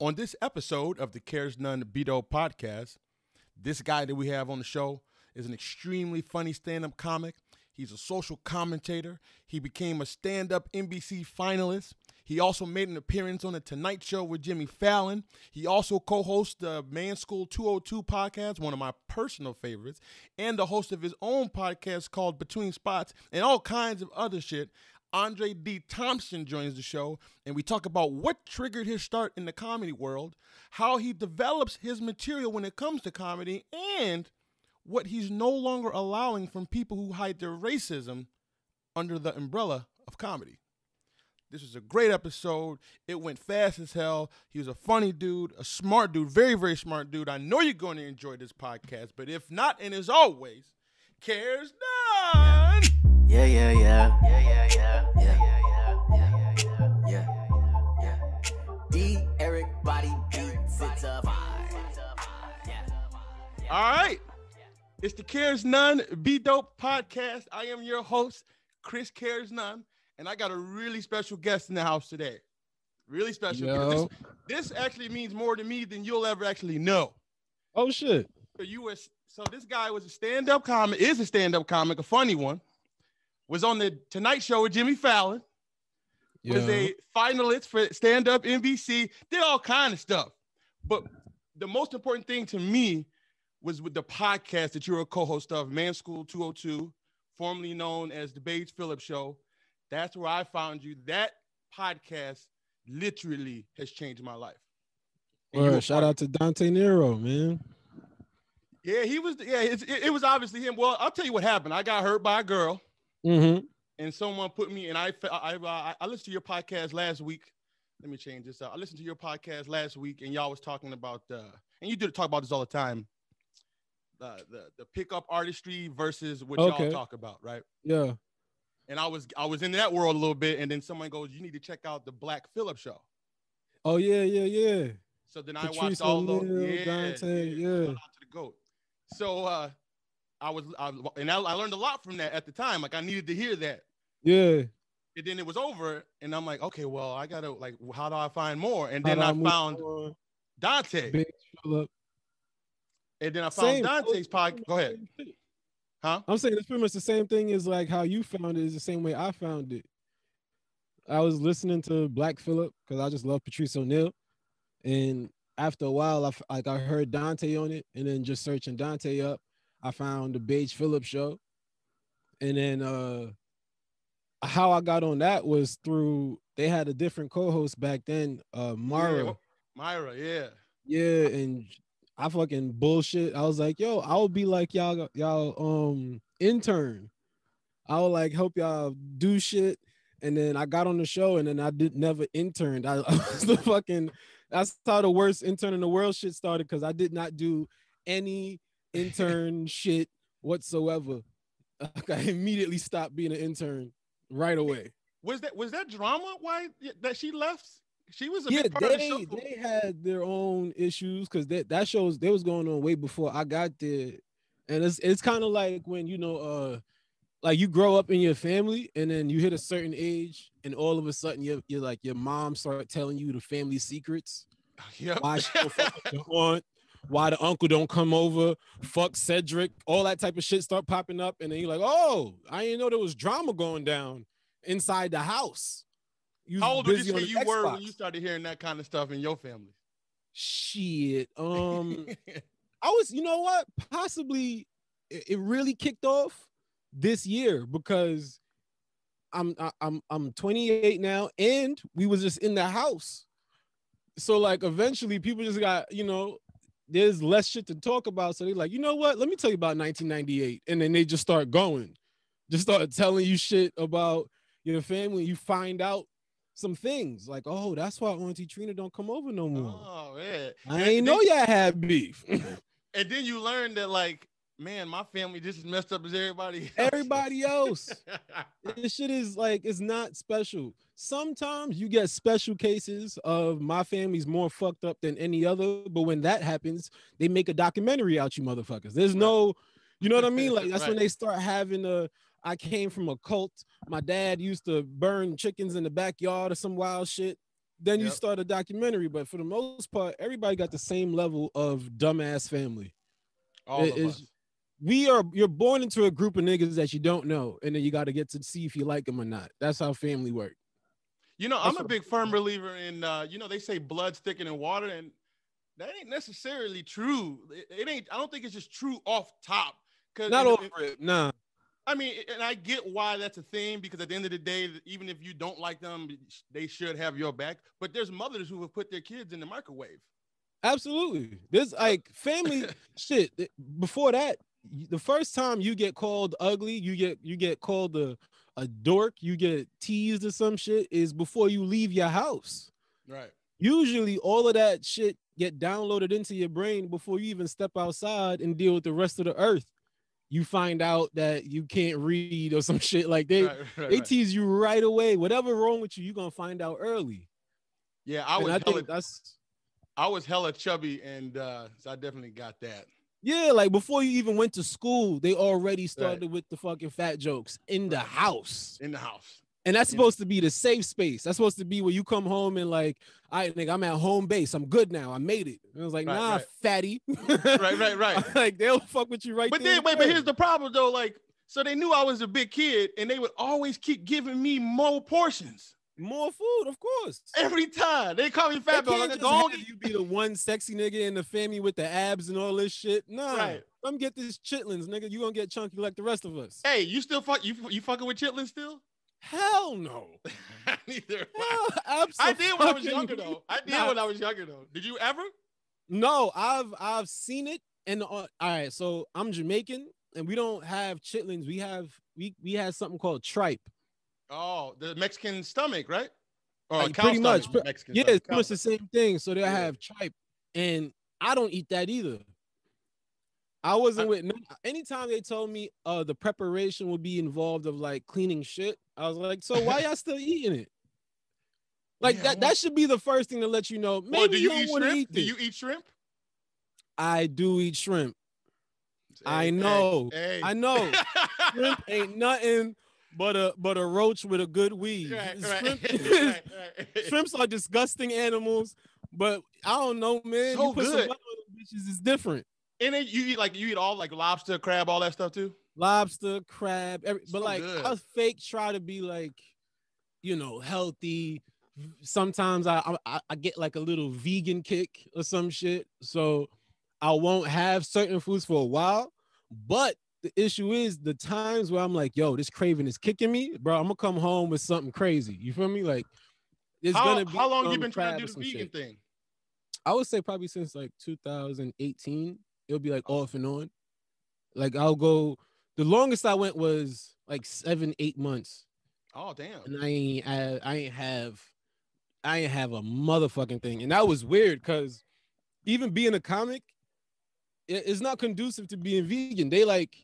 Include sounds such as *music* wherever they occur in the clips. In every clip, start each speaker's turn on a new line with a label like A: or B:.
A: On this episode of the Cares None Be Dope podcast, this guy that we have on the show is an extremely funny stand up comic. He's a social commentator. He became a stand up NBC finalist. He also made an appearance on The Tonight Show with Jimmy Fallon. He also co hosts the Man School 202 podcast, one of my personal favorites, and the host of his own podcast called Between Spots and all kinds of other shit. Andre D. Thompson joins the show, and we talk about what triggered his start in the comedy world, how he develops his material when it comes to comedy, and what he's no longer allowing from people who hide their racism under the umbrella of comedy. This was a great episode. It went fast as hell. He was a funny dude, a smart dude, very, very smart dude. I know you're going to enjoy this podcast, but if not, and as always, cares none.
B: Yeah, yeah, yeah. Yeah, yeah, yeah. Yeah, yeah, yeah. Yeah, yeah, yeah. Yeah, yeah. D. Eric Body Beats. It's a vibe.
A: All right. It's the Cares None Be Dope podcast. I am your host, Chris Cares None, and I got a really special guest in the house today. Really special.
C: Yo.
A: This, this actually means more to me than you'll ever actually know.
C: Oh shit.
A: So you was so this guy was a stand-up comic, is a stand-up comic, a funny one. Was on the Tonight Show with Jimmy Fallon. Was
C: Yeah.
A: a finalist for stand-up NBC. Did all kind of stuff. But the most important thing to me was with the podcast that you were a co-host of, Man School 202, formerly known as the Beige Phillips Show. That's where I found you. That podcast literally has changed my life.
C: Word, shout out to Dante Nero, man.
A: Yeah, he was. Yeah, it, it was obviously him. Well, I'll tell you what happened. I got hurt by a girl,
C: Mm-hmm.
A: and someone put me. And I, I, I, I listened to your podcast last week. Let me change this out. I listened to your podcast last week, and y'all was talking about, uh, and you did talk about this all the time. The the the pickup artistry versus what
C: Okay.
A: y'all talk about, right?
C: Yeah.
A: And I was I was in that world a little bit, and then someone goes, "You need to check out the Black Phillip Show."
C: Oh yeah, yeah, yeah.
A: So then I watched
C: Patrice
A: all those. Yeah,
C: Dante, yeah.
A: out to the goat. So uh, I was, I, and I, I learned a lot from that at the time. Like I needed to hear that.
C: Yeah.
A: And then it was over, and I'm like, okay, well, I gotta like, how do I find more? And then
C: do
A: I found? Dante,
C: Beige Phillip.
A: and then I found
C: Same.
A: Dante's podcast. Go ahead, huh?
C: I'm saying it's pretty much the same thing as like how you found it is the same way I found it. I was listening to Black Phillip because I just love Patrice O'Neal, and after a while, I like I heard Dante on it, and then just searching Dante up, I found the Beige Phillip show, and then uh, how I got on that was through they had a different co-host back then, uh, Mara.
A: Yeah, Myra, yeah.
C: Yeah, and I fucking bullshit. I was like, yo, I'll be like y'all, y'all um intern. I'll like help y'all do shit. And then I got on the show and then I did never interned. I, *laughs* I was the fucking that's how the worst intern in the world shit started because I did not do any intern *laughs* shit whatsoever. Like, I immediately stopped being an intern right away.
A: Was that was that drama? Why that she left? She was a
C: yeah,
A: big part of the
C: they
A: show.
C: they had their own issues because that that shows they was going on way before I got there, and it's it's kind of like when you know uh like you grow up in your family and then you hit a certain age and all of a sudden you're, you're like your mom start telling you the family secrets *laughs*
A: Yep.
C: why she don't fuck with your aunt why the uncle don't come over fuck Cedric all that type of shit start popping up and then you're like oh I didn't know there was drama going down inside the house. You
A: How old would you say you were when you started hearing that kind of stuff in your family?
C: Shit. Um, *laughs* I was, you know what? Possibly it, really kicked off this year because I'm I- I'm I'm 28 now, and we was just in the house. So like eventually people just got, you know, there's less shit to talk about. So they're like, you know what? Let me tell you about 1998. And then they just start going, just start telling you shit about your family. You find out some things like, oh, that's why Auntie Trina don't come over no more.
A: oh yeah.
C: I ain't know y'all had beef.
A: And then you learn that like, man, my family just as messed up as everybody. *laughs* else.
C: Everybody else. this shit is like it's not special. Sometimes you get special cases of my family's more fucked up than any other, but when that happens, they make a documentary out you motherfuckers. There's no, you know what I mean? Like *laughs* that's when they start having a I came from a cult. My dad used to burn chickens in the backyard or some wild shit. then you
A: Yep.
C: start a documentary. But for the most part, everybody got the same level of dumbass family.
A: All
C: It
A: of us.
C: We are you're born into a group of niggas that you don't know, and then you got to get to see if you like them or not. That's how family work.
A: You know, I'm
C: That's
A: a big firm believer in uh, you know, they say blood's thicker than water, and that ain't necessarily true. It, it ain't, I don't think it's just true off top. Cause
C: Not over it, nah.
A: I mean, and I get why that's a thing because at the end of the day, even if you don't like them, they should have your back. But there's mothers who have put their kids in the microwave.
C: Absolutely. There's like family *laughs* shit. Before that, the first time you get called ugly, you get you get called a, a dork, you get teased or some shit is before you leave your house.
A: Right.
C: Usually all of that shit get downloaded into your brain before you even step outside and deal with the rest of the earth. You find out that you can't read or some *laughs* shit like they
A: right, right,
C: they
A: right.
C: tease you right away. Whatever wrong with you, you're gonna find out early.
A: yeah, I was
C: I
A: hella,
C: that's
A: I was hella chubby, and uh, so I definitely got that.
C: Yeah, like before you even went to school, they already started with the fucking fat jokes in the house.
A: in the house.
C: And that's supposed to be the safe space. That's supposed to be where you come home and like, all right, nigga, I'm at home base. I'm good now. I made it. And I was like,
A: Right,
C: nah,
A: right.
C: fatty. *laughs*
A: Right, right, right. *laughs*
C: like they'll fuck with you right
A: But then, wait, but here's the problem though. Like, so they knew I was a big kid, and they would always keep giving me more portions
C: more food, of course.
A: every time. They call me fat, but I'm
C: can't
A: like, go
C: you be the one sexy nigga in the family with the abs and all this shit. Nah,
A: Right.
C: come get this chitlins, nigga. You gonna get chunky like the rest of us.
A: Hey, you still fuck you you fucking with chitlins still?
C: Hell no. *laughs*
A: Neither.
C: Hell,
A: I did when I was younger though. I did
C: Nah.
A: when I was younger though. Did you ever?
C: No, I've I've seen it, and uh, all right. So I'm Jamaican, and we don't have chitlins. We have we we had something called tripe.
A: Oh, the Mexican stomach, right? Or
C: Like, pretty much.
A: Mexican
C: Yeah,
A: stomach,
C: it's pretty much the same thing. So they
A: Yeah.
C: have tripe, and I don't eat that either. I wasn't
A: I-
C: with none- anytime they told me uh the preparation would be involved of like cleaning shit. I was like, so why y'all still eating it? *laughs* Like
A: Yeah,
C: that that should be the first thing to let you know. Maybe
A: Well, do you,
C: don't
A: eat shrimp?
C: eat
A: do you eat shrimp?
C: I do eat shrimp. I
A: Hey,
C: know.
A: Hey,
C: I know. *laughs* shrimp ain't nothing but a but a roach with a good weed.
A: Right,
C: Shrimp *laughs* *laughs*
A: right, right,
C: shrimps are disgusting animals, but I don't know, man.
A: So
C: you put some
A: good.
C: on bitches, it's different.
A: And then you eat like you eat all like lobster, crab, all that stuff too.
C: Lobster, crab, every, but
A: So
C: like
A: good.
C: I fake try to be like, you know, healthy. Sometimes I, I I get like a little vegan kick or some shit, so I won't have certain foods for a while. But the issue is the times where I'm like, yo, this craving is kicking me, bro. I'm gonna come home with something crazy. You feel me? Like, it's
A: How,
C: gonna be
A: how long you
C: um,
A: been trying to do the vegan
C: shit.
A: thing?
C: I would say probably since like 2018. It'll be like
A: Oh.
C: off and on. Like I'll go. The longest I went was like seven, eight months,
A: Oh damn.
C: and I ain't, I, I ain't have, I ain't have a motherfucking thing, and that was weird because even being a comic, it- it's not conducive to being vegan. They like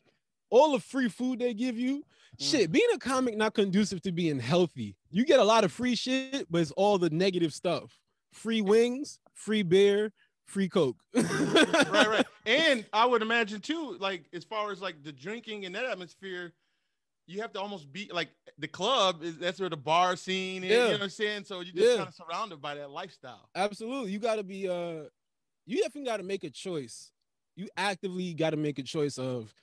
C: all the free food they give you. Shit, being a comic not conducive to being healthy. You get a lot of free shit, but it's all the negative stuff. Free wings, free beer, free coke. *laughs*
A: right, right. And I would imagine too, like as far as like the drinking in that atmosphere, you have to almost be like the club is that's where the bar scene is, you know what I'm saying? So you're just
C: Yeah.
A: kind of surrounded by that lifestyle.
C: Absolutely. You got to be uh you definitely got to make a choice. You actively got to make a choice of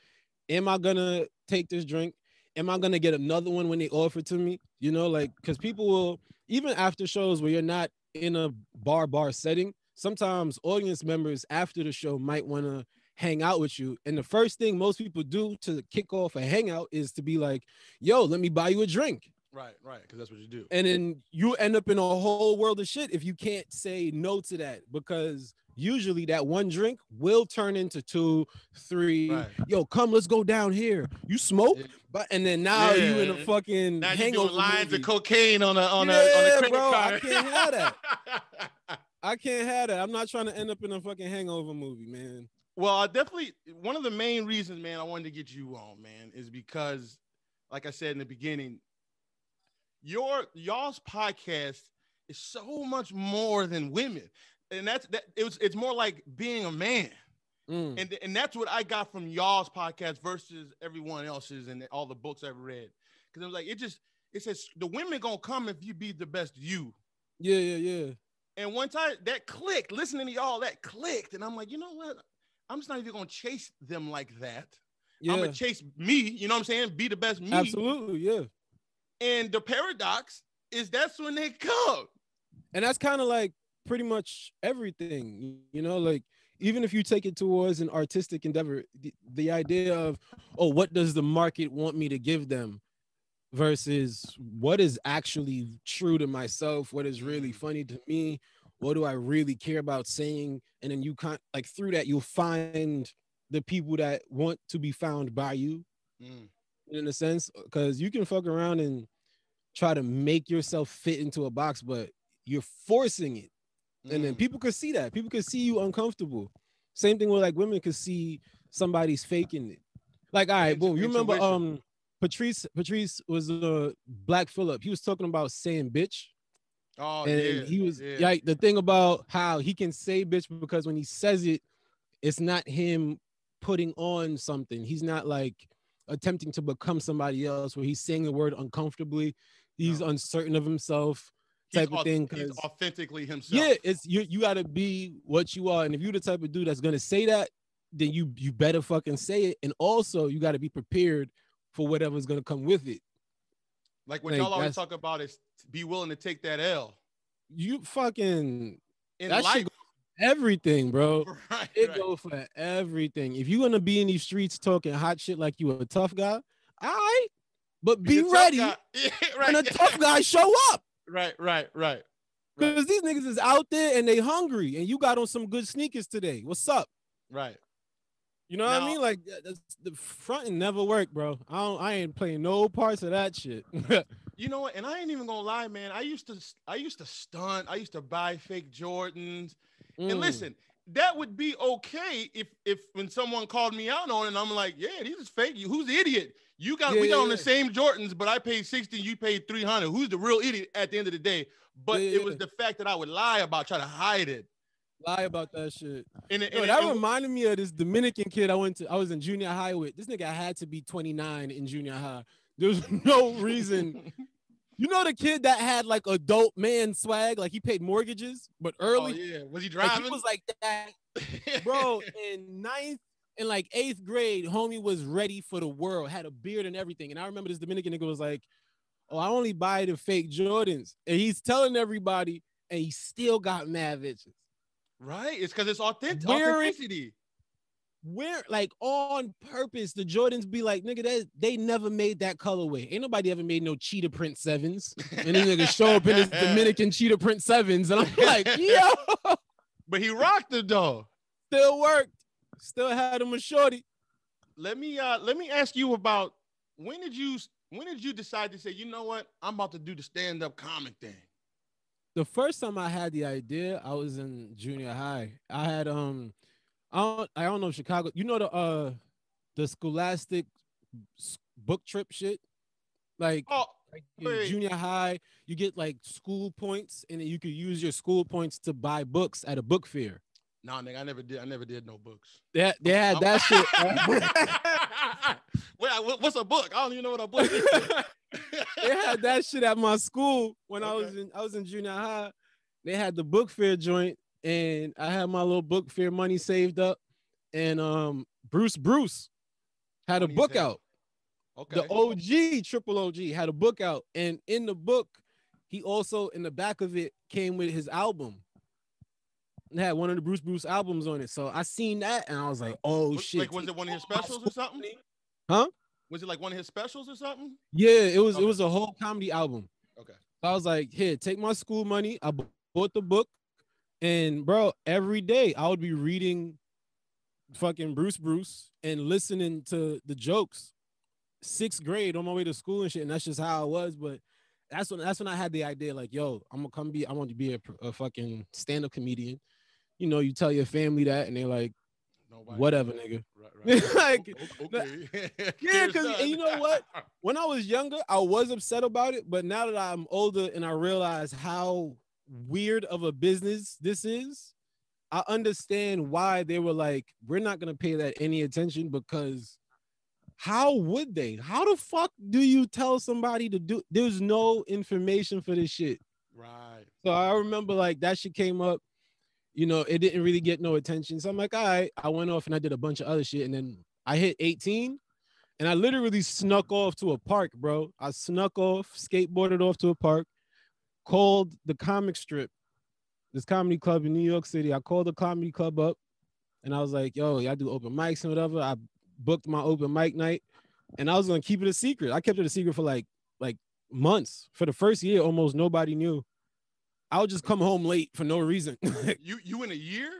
C: am I to take this drink? Am I to get another one when they offer to me? You know, like cuz people will even after shows where you're not in a bar bar setting, sometimes audience members after the show might want to hang out with you. And the first thing most people do to kick off a hangout is to be like, "Yo, let me buy you a drink."
A: Right, right, because that's what you do.
C: and then you end up in a whole world of shit if you can't say no to that because usually that one drink will turn into two three
A: Right.
C: yo come let's go down here you smoke
A: Yeah.
C: but and then now you in a fucking
A: Now
C: hangover
A: doing lines
C: movie.
A: of cocaine on a on a on a
C: Yeah,
A: credit
C: bro, I can't have that. *laughs* i can't have that i'm not trying to end up in a fucking hangover movie man
A: Well, I definitely one of the main reasons, man, I wanted to get you on, man, is because, like I said in the beginning, your y'all's podcast is so much more than women, and that's that. It was it's more like being a man,
C: Mm.
A: and and that's what I got from y'all's podcast versus everyone else's and all the books I've read, because it was like it just it says the women gonna come if you be the best you.
C: Yeah, yeah, yeah.
A: And one time that clicked, listening to y'all, that clicked. And I'm like, you know what? I'm just not even gonna chase them like that.
C: Yeah,
A: I'm gonna chase me, you know what I'm saying? Be the best me.
C: absolutely, yeah.
A: And the paradox is that's when they come.
C: and that's kind of like pretty much everything you know like even if you take it towards an artistic endeavor the, the idea of oh what does the market want me to give them versus what is actually true to myself what is really funny to me what do i really care about saying and then you can't like through that you'll find the people that want to be found by you
A: Mm.
C: in a sense because you can fuck around and try to make yourself fit into a box but you're forcing it. And then
A: Mm.
C: people could see that. People could see you uncomfortable. Same thing with like women could see somebody's faking it. Like all right boom you remember um patrice patrice was uh black phillip. He was talking about saying bitch.
A: Oh
C: and
A: yeah.
C: he was
A: yeah.
C: like the thing about how he can say bitch because when he says it it's not him putting on something. He's not like attempting to become somebody else where he's saying the word uncomfortably he's
A: No.
C: uncertain of himself
A: He's
C: type of
A: au-
C: thing,
A: He's authentically himself.
C: yeah it's you you got to be what you are and if you're the type of dude that's going to say that then you you better fucking say it and also you got to be prepared for whatever's going to come with it
A: Like what
C: Like,
A: y'all always talk about is be willing to take that L
C: you fucking
A: in
C: that
A: life.
C: shit go for everything bro *laughs*
A: right,
C: It
A: right.
C: go for everything. If you're gonna be in these streets talking hot shit like you a tough guy, all right, but be ready *laughs*
A: Yeah, *laughs*
C: when a
A: right.
C: tough guy show up.
A: Right, right, right. Right.
C: Because these niggas is out there and they hungry, and you got on some good sneakers today. What's up?
A: Right.
C: You know what I mean? Like the fronting never worked, bro. I don't. I ain't playing no parts of that shit. *laughs*
A: You know what? And I ain't even gonna lie, man. I used to I used to stunt. I used to buy fake Jordans. And
C: Mm.
A: listen, that would be okay if if when someone called me out on it, and I'm like, yeah, these is fake. You who's the idiot? You got
C: Yeah,
A: we got
C: yeah,
A: on the same Jordans, but I paid 60, you paid 300. Who's the real idiot at the end of the day? But
C: Yeah,
A: it was
C: yeah.
A: the fact that I would lie about, try to hide it.
C: lie about that shit.
A: And, it-
C: Yo,
A: and,
C: that
A: and-
C: reminded me of this Dominican kid I went to. I was in junior high with. This nigga had to be 29 in junior high. There's *laughs* no reason. *laughs* You know the kid that had like adult man swag, like he paid mortgages, but early.
A: oh,
C: early.
A: yeah. Was he
C: like,
A: driving?
C: he was like that, *laughs* bro. In ninth and like eighth grade, homie was ready for the world, had a beard and everything. And I remember this Dominican nigga was like, "Oh, I only buy the fake Jordans," and he's telling everybody, and he still got mad bitches.
A: right. It's because it's authentic
C: Wearing-
A: authenticity.
C: Where like on purpose the Jordans be like, nigga, that they never made that colorway. Ain't nobody ever made no cheetah print sevens. And then nigga show up in his Dominican *laughs* cheetah print sevens. And I'm *laughs* like, yo,
A: But he rocked it though.
C: still worked. Still had him a shorty.
A: let me uh let me ask you about when did you when did you decide to say you know what i'm about to do the stand-up comic thing
C: The first time I had the idea, I was in junior high. I had um I don't I don't know Chicago. You know the uh the scholastic book trip shit? Like
A: oh
C: like in junior high, you get like school points, and then you could use your school points to buy books at a book fair.
A: no nigga i never did i never did no books
C: They, they had that *laughs* shit. *laughs*
A: Wait, what's a book i don't even know what a book is *laughs*
C: they had that shit at my school when I was in I was in junior high. They had the book fair joint, and I had my little book fair money saved up. And um, Bruce Bruce had a book out.
A: okay
C: The OG Triple OG had a book out, and in the book, he also in the back of it came with his album. It had one of the Bruce Bruce albums on it. So I seen that, and I was like, "Oh
A: What-
C: shit!"
A: like was it one of his specials or something
C: Huh?
A: was it like one of his specials or something
C: Yeah, it was.
A: Okay.
C: It was a whole comedy album.
A: okay
C: So I was like, here, take my school money. I bought the book. And bro, every day I would be reading fucking Bruce Bruce and listening to the jokes. Sixth grade on my way to school and shit. And that's just how I was. But that's when that's when I had the idea, like, yo, I'm gonna come be, I want to be a, a fucking stand-up comedian. You know, you tell your family that, and they're like,
A: Nobody.
C: whatever, nigga.
A: right, right. *laughs*
C: Like,
A: okay *laughs*
C: Yeah,
A: Here's
C: 'cause- and
A: done.
C: you know what? when I was younger, I was upset about it, but now that I'm older and I realize how weird of a business this is, I understand why they were like, we're not gonna pay that any attention because how would they? How the fuck do you tell somebody to do? There's no information for this shit.
A: Right.
C: So I remember like that shit came up. You know, it didn't really get no attention. So I'm like, all right. I went off and I did a bunch of other shit. And then I hit 18 and I literally snuck off to a park, bro. I snuck off, skateboarded off to a park, called the comic strip, this comedy club in New York City. I called the comedy club up and I was like, yo, y'all do open mics and whatever. I booked my open mic night and I was gonna keep it a secret. I kept it a secret for like like months. For the first year, almost nobody knew. I would just come home late for no reason. *laughs*
A: You you in a year?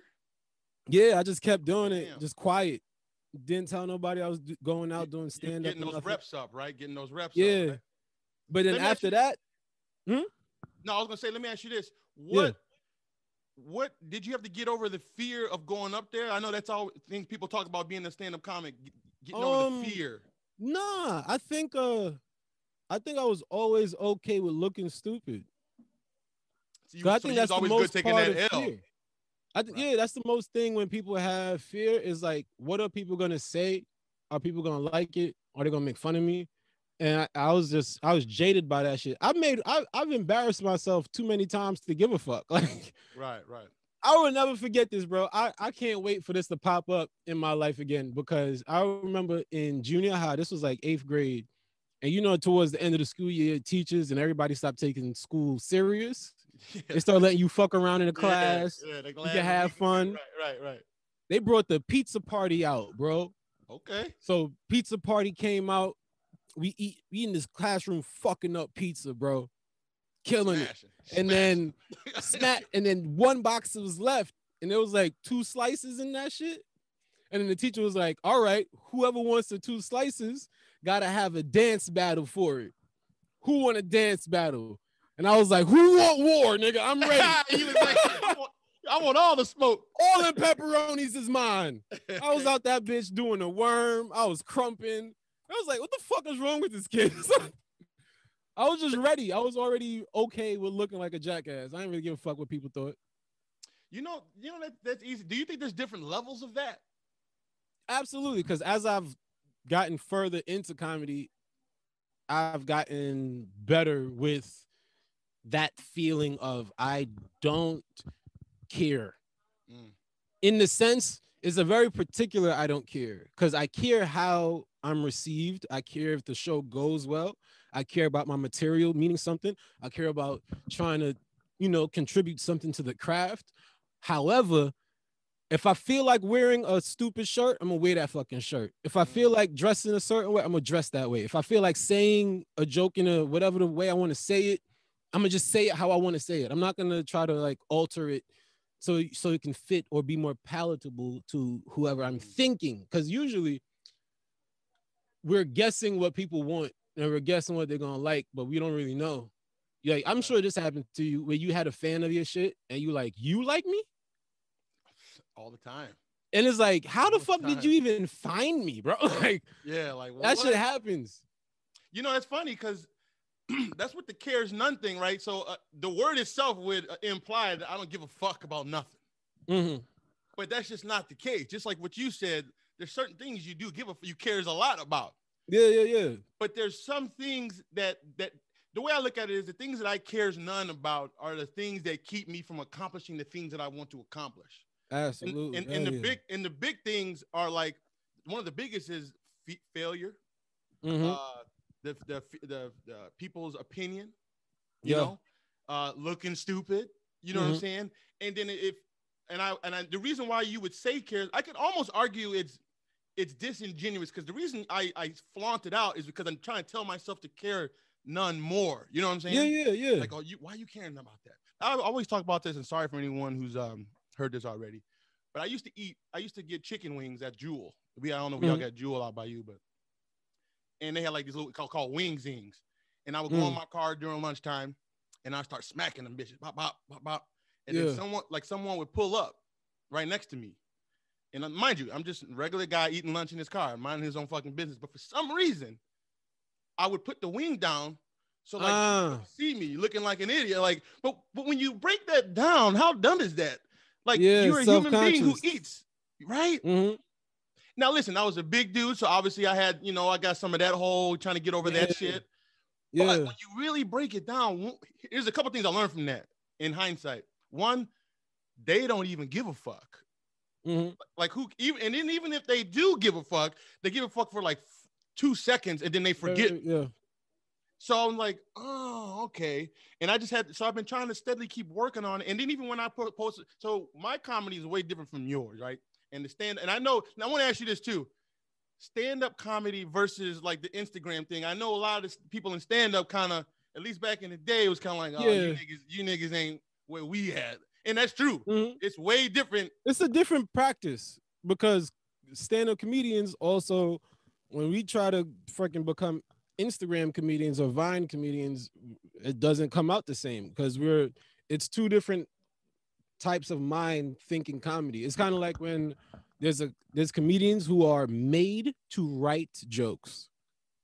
C: yeah, I just kept doing it,
A: Damn.
C: just quiet. Didn't tell nobody I was going out doing stand up.
A: getting those reps up, right? Getting those reps.
C: Yeah.
A: Up, right?
C: But then
A: Let me ask
C: after
A: you-
C: that, hmm?
A: No, I was gonna say. Let me ask you this: What? What did you have to get over the fear of going up there? I know that's all things people talk about being a stand-up comic, getting over
C: Um,
A: the fear.
C: nah, I think uh I think I was always okay with looking stupid.
A: So you,
C: I
A: so
C: think that's the most
A: good taking
C: part
A: that
C: of
A: L.
C: fear. I th-
A: Right.
C: yeah, that's the most thing when people have fear is like, what are people gonna say? Are people gonna like it? Are they gonna make fun of me? And I, I was just I was jaded by that shit. I made I, I've embarrassed myself too many times to give a fuck. *laughs* Like
A: Right, right.
C: I will never forget this, bro. I, I can't wait for this to pop up in my life again because I remember in junior high, this was like eighth grade. And you know, towards the end of the school year, teachers and everybody stopped taking school serious. *laughs* They started letting you fuck around in the class.
A: Yeah, yeah, they
C: can have fun.
A: Right, right, right.
C: They brought the pizza party out, bro.
A: Okay.
C: So pizza party came out. We eat we in this classroom fucking up pizza, bro. Killing it.
A: Smashing,
C: And then *laughs*
A: smashing.
C: smack, and then one box was left, and there was like two slices in that shit. And then the teacher was like, "All right, whoever wants the two slices gotta have a dance battle for it. Who want a dance battle?" And I was like, "Who want war, nigga? I'm *laughs* ready.
A: Like, I, want, I want all the smoke.
C: All the pepperonis is mine." *laughs* I was out that bitch doing a worm. I was crumping. I was like, "What the fuck is wrong with this kid?" *laughs* I was just ready. I was already okay with looking like a jackass. I didn't really give a fuck what people thought.
A: You know, you know that that's easy. Do you think there's different levels of that?
C: Absolutely, because as I've gotten further into comedy, I've gotten better with that feeling of I don't care.
A: Mm.
C: In the sense, it's a very particular I don't care because I care how I'm received. I care if the show goes well. I care about my material meaning something. I care about trying to, you know, contribute something to the craft. However, if I feel like wearing a stupid shirt, I'm gonna wear that fucking shirt. If I feel mm-hmm. like dressing a certain way, I'm gonna dress that way. If I feel like saying a joke in a whatever the way I want to say it, I'm gonna just say it how I want to say it. I'm not gonna try to like alter it so so it can fit or be more palatable to whoever I'm mm. thinking. Because usually we're guessing what people want and we're guessing what they're gonna like, but we don't really know. Like I'm sure this happened to you where you had a fan of your shit and you like, you like me?
A: All the time.
C: And it's like, how the
A: All the
C: fuck did you even find me, bro? *laughs* Like
A: Yeah, like
C: that
A: what?
C: shit happens.
A: You know, it's funny because *clears throat* that's what the cares none thing, right? So uh, the word itself would uh, imply that I don't give a fuck about nothing,
C: Mhm.
A: but that's just not the case. Just like what you said, there's certain things you do give a you cares a lot about,
C: Yeah, yeah, yeah.
A: but there's some things that that the way I look at it is the things that I cares none about are the things that keep me from accomplishing the things that I want to accomplish. And,
C: Absolutely.
A: and,
C: Hell
A: and the
C: yeah.
A: big and the big things are like one of the biggest is failure.
C: Mhm.
A: uh, the, the the the people's opinion, you
C: Yeah.
A: know, uh, looking stupid. You know what I'm
C: Mhm.
A: saying? And then if and I and I, the reason why you would say cares, I could almost argue it's it's disingenuous because the reason I I flaunt it out is because I'm trying to tell myself to care none more. You know what I'm saying?
C: yeah, yeah, yeah.
A: Like, oh, you why you caring about that? I always talk about this, and sorry for anyone who's um heard this already. But I used to eat, I used to get chicken wings at Jewel. We I don't know if y'all
C: Mhm.
A: got Jewel out by you, but and they had like these little called, called wing zings. And I would go in
C: Mm.
A: my car during lunchtime and I start smacking them bitches. Bop, bop, bop, bop. And
C: Yeah.
A: then someone like someone would pull up right next to me. And uh, mind you, I'm just a regular guy eating lunch in his car, minding his own fucking business. But for some reason, I would put the wing down so like
C: Ah.
A: see me looking like an idiot. Like, but but when you break that down, how dumb is that? Like
C: Yeah,
A: you're a human being who eats, right?
C: Mhm.
A: Now listen, I was a big dude, so obviously I had, you know, I got some of that whole trying to get over that shit.
C: Yeah.
A: But when you really break it down, one- here's a couple things I learned from that in hindsight. One, they don't even give a fuck.
C: Mhm.
A: Like who even and then even if they do give a fuck, they give a fuck for like two seconds and then they forget.
C: Yeah.
A: So I'm like, oh, okay. And I just had so I've been trying to steadily keep working on it. And then even when I po- posted, so my comedy is way different from yours, right? And the stand, and I know, and I want to ask you this too. Stand-up comedy versus like the Instagram thing. I know a lot of people in stand-up kind of, at least back in the day, it was kind of like, oh, you
C: Yeah.
A: niggas, you niggas ain't where we at. And that's true.
C: Mhm.
A: It's way different.
C: It's a different practice because stand-up comedians also, when we try to freaking become Instagram comedians or Vine comedians, it doesn't come out the same because we're it's two different types of mind thinking comedy. It's kind of like when there's a there's comedians who are made to write jokes.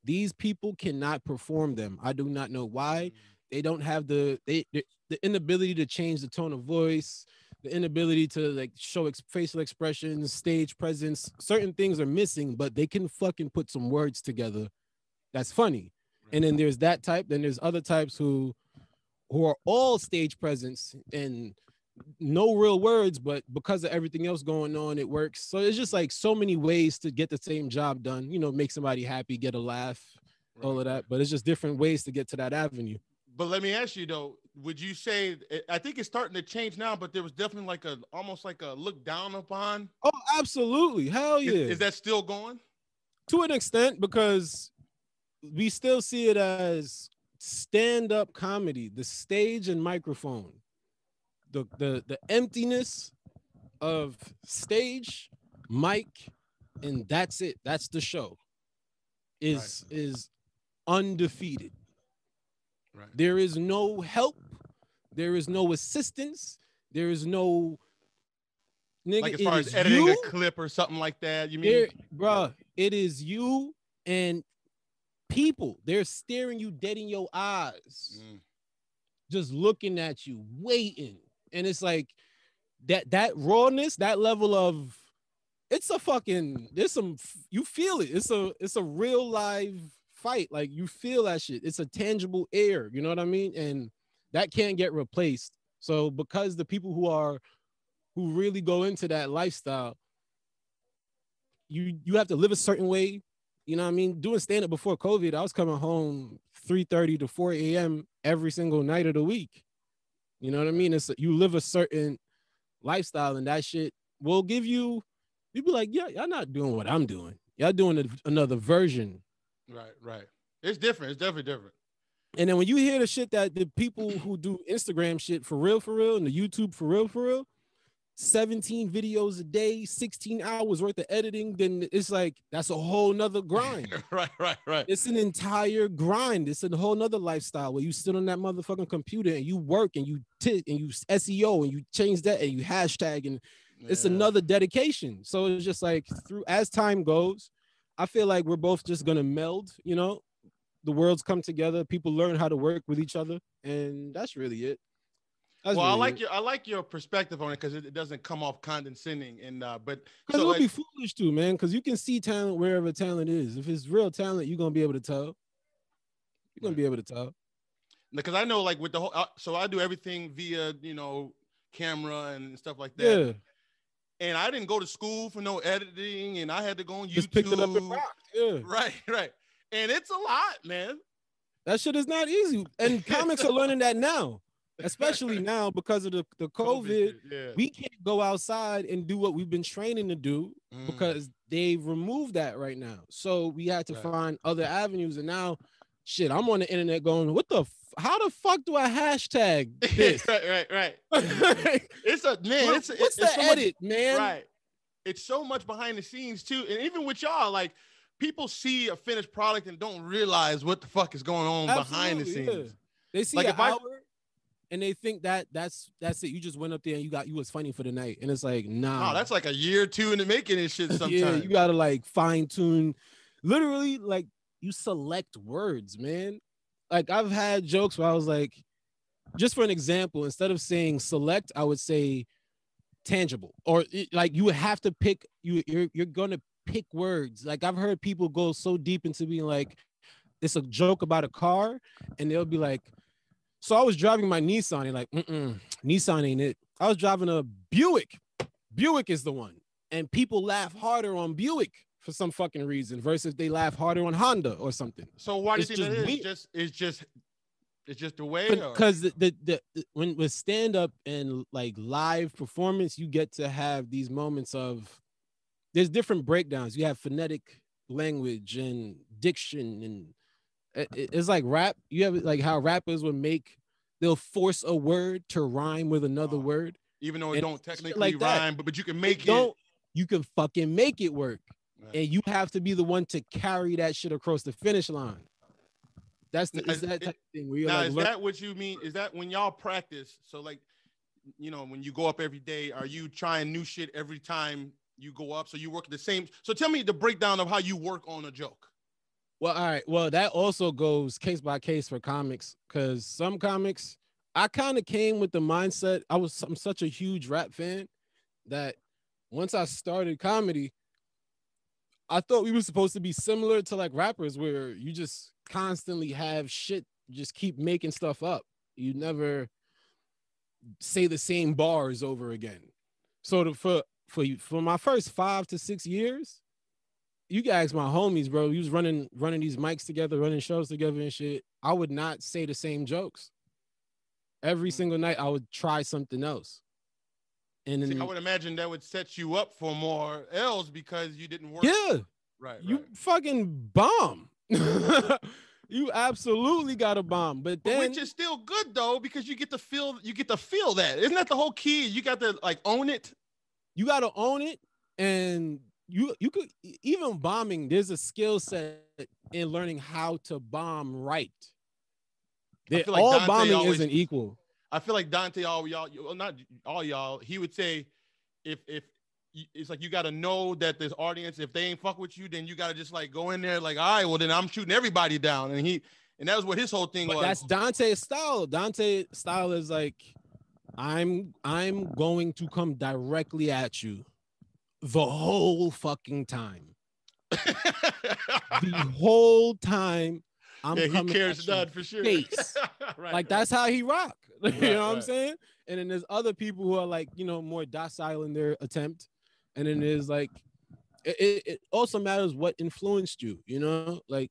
C: These people cannot perform them. I do not know why. They don't have the they the, the inability to change the tone of voice, the inability to like show ex- facial expressions, stage presence. Certain things are missing, but they can fucking put some words together. That's funny. And then there's that type. Then there's other types who who are all stage presence and no real words, but because of everything else going on, it works. So it's just like so many ways to get the same job done. You know, make somebody happy, get a laugh, all of that. But it's just different ways to get to that avenue.
A: But let me ask you though, would you say I think it's starting to change now, but there was definitely like a almost like a look down upon.
C: Oh, absolutely. Hell
A: Is,
C: yeah.
A: is that still going?
C: to an extent because we still see it as stand-up comedy the stage and microphone the the the emptiness of stage mic and that's it that's the show is is undefeated
A: Right.
C: there is no help there is no assistance there is no nigga,
A: Like as far as editing
C: you,
A: a clip or something like that. You mean?
C: there, bruh, it is you and people. They're staring you dead in your eyes,
A: Mm.
C: just looking at you, waiting. And it's like that that rawness, that level of it's a fucking there's some you feel it. It's a it's a real live fight. Like you feel that shit. It's a tangible air, you know what I mean? And that can't get replaced. So because the people who are who really go into that lifestyle, you you have to live a certain way. You know what I mean? Doing stand up before COVID, I was coming home 3:30 to 4 a.m. every single night of the week. You know what I mean? It's you live a certain lifestyle, and that shit will give you. You be like, yeah, y'all not doing what I'm doing. Y'all doing a, another version.
A: Right, right. It's different. It's definitely different.
C: And then when you hear the shit that the people who do Instagram shit for real, for real, and the YouTube for real, for real, 17 videos a day, 16 hours worth of editing, then it's like that's a whole nother grind. *laughs*
A: right, right, right.
C: It's an entire grind. It's a whole nother lifestyle where you sit on that motherfucking computer and you work and you tit and you SEO and you change that and you hashtag and it's another dedication. So it's just like through as time goes, I feel like we're both just gonna meld, you know, the worlds come together, people learn how to work with each other, and that's really it. That's
A: well, I like your I like your perspective on it because it, it doesn't come off condescending and uh but
C: Because
A: so
C: it would
A: like,
C: be foolish too, man. Because you can see talent wherever talent is. If it's real talent, you're gonna be able to tell. You're gonna be able to tell.
A: because I know like with the whole uh, so I do everything via you know camera and stuff like that.
C: Yeah,
A: And I didn't go to school for no editing, and I had to go on YouTube.
C: just picked it up and rocked. Yeah, *laughs*
A: Right, right. And it's a lot, man.
C: that shit is not easy. And *laughs* comics are learning that now, especially *laughs* now because of the, the COVID.
A: Yeah.
C: We can't go outside and do what we've been training to do
A: Mm.
C: because they've removed that right now. So we had to
A: Right.
C: find other avenues. And now, shit, I'm on the internet going, what the, f- how the fuck do I hashtag *laughs* this?
A: right, right, right. *laughs* It's a man. It's
C: what's
A: it's,
C: the
A: so much-
C: edit, man?
A: right. It's so much behind the scenes too, and even with y'all, like people see a finished product and don't realize what the fuck is going on behind the scenes.
C: yeah. They see
A: Like, if I-
C: hour and they think that that's that's it. You just went up there and you got you was funny for the night, and it's like nah.
A: Oh, that's like a year or two in the making and shit. Sometimes. *laughs*
C: yeah, you gotta like fine tune. Literally, like you select words, man. Like I've had jokes where I was like, just for an example, instead of saying select, I would say tangible, or it- like you would have to pick. You you're you're gonna pick words. Like I've heard people go so deep into being like, it's a joke about a car, and they'll be like, "So I was driving my Nissan," and like, Mm-mm, "Nissan ain't it." I was driving a Buick. Buick is the one, and people laugh harder on Buick for some fucking reason versus they laugh harder on Honda or something.
A: So why do you think that
C: just.
A: Just it's just it's just the way.
C: because the, the, the, the- when with stand up and like live performance you get to have these moments of there's different breakdowns you have phonetic language and diction and it's like rap you have like how rappers would make they'll force a word to rhyme with another
A: Oh,
C: word
A: even though it don't technically
C: like
A: rhyme, but but you can make it.
C: don't you can fucking make it work
A: Right.
C: and you have to be the one to carry that shit across the finish line that's the is that
A: it-
C: type of thing where
A: Now
C: like
A: is that what you mean? Is that when y'all practice? So like, you know, when you go up every day, are you trying new shit every time you go up? So you work the same. So tell me the breakdown of how you work on a joke.
C: Well, all right. Well, that also goes case by case for comics because some comics, I kind of came with the mindset. I was I'm such a huge rap fan that once I started comedy, I thought we were supposed to be similar to like rappers where you just constantly have shit, just keep making stuff up. You never say the same bars over again. So the, for for for my first five to six years, you guys, my homies, bro. We was running running these mics together, running shows together and shit. I would not say the same jokes. Every mm. single night, I would try something else. And then,
A: See, I would imagine that would set you up for more L's because you didn't work.
C: yeah,
A: Right.
C: you
A: right.
C: fucking bomb. *laughs* you absolutely got a bomb. But
A: But
C: then
A: which is still good though because you get to feel you get to feel that. Isn't that the whole key? You got to like own it.
C: you got to own it and you you could even bombing there's a skill set in learning how to bomb right.
A: Like
C: all
A: Dante
C: bombing
A: always-
C: isn't equal.
A: I feel like Dante, all y'all, well, not all y'all, he would say, if if it's like you got to know that this audience, if they ain't fuck with you, then you got to just like go in there, like, all right, well then I'm shooting everybody down, and he, and that was what his whole thing
C: but
A: was.
C: that's dante's style. Dante style is like i'm i'm going to come directly at you the whole fucking time the *laughs* whole time i'm
A: yeah, he cares none for sure.
C: face. *laughs*
A: right,
C: like
A: right.
C: that's how he rock. *laughs* you
A: Right,
C: know what I'm saying? And then there's other people who are like, you know, more docile in their attempt. And then there's like, it, it, it also matters what influenced you, you know? Like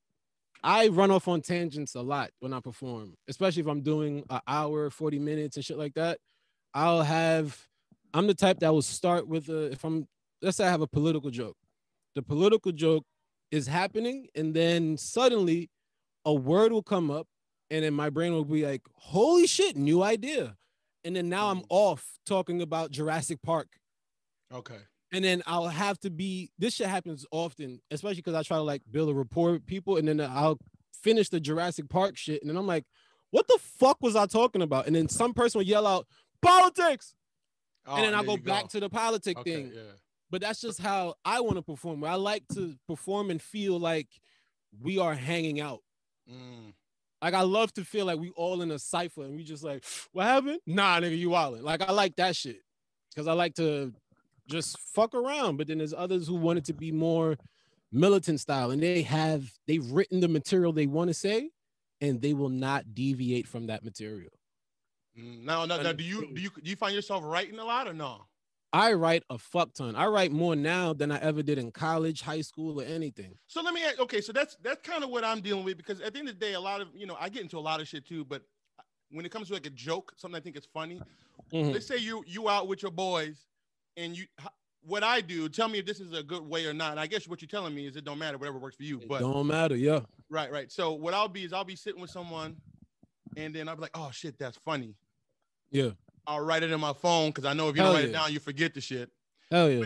C: I run off on tangents a lot when I perform, especially if I'm doing an hour, 40 minutes and shit like that. I'll have, I'm the type that will start with a, if I'm, let's say I have a political joke. The political joke is happening, and then suddenly a word will come up and then my brain will be like, holy shit, new idea. And then now I'm
A: Mhm.
C: off talking about Jurassic Park.
A: okay.
C: And then I'll have to be, this shit happens often, especially because I try to like build a rapport with people. And then I'll finish the Jurassic Park shit. And then I'm like, what the fuck was I talking about? And then some person will yell out, politics. and then
A: Oh,
C: I'll
A: there
C: go back to the politic
A: okay,
C: thing.
A: Yeah.
C: But that's just how I want to perform. I like to perform and feel like we are hanging out.
A: Mm.
C: Like I love to feel like we all in a cipher and we just like, what happened? Nah, nigga, you wildin'. Like I like that shit. Cause I like to just fuck around. But then there's others who want it to be more militant style and they have they've written the material they want to say and they will not deviate from that material.
A: Mm. Now, now, now, do you do you do you find yourself writing a lot or no?
C: I write a fuck ton. I write more now than I ever did in college, high school, or anything.
A: So let me ask, okay, so that's that's kind of what I'm dealing with because at the end of the day, a lot of you know, I get into a lot of shit too, but when it comes to like a joke, something I think is funny.
C: Mhm.
A: Let's say you you out with your boys, and you what I do. Tell me if this is a good way or not. And I guess what you're telling me is it don't matter, whatever works for you.
C: It
A: But
C: don't matter, yeah.
A: right, right. So what I'll be is I'll be sitting with someone, and then I'll be like, oh shit, that's funny.
C: Yeah.
A: I'll write it in my phone because I know if you
C: Hell
A: don't write it down, you forget the shit.
C: Hell yeah.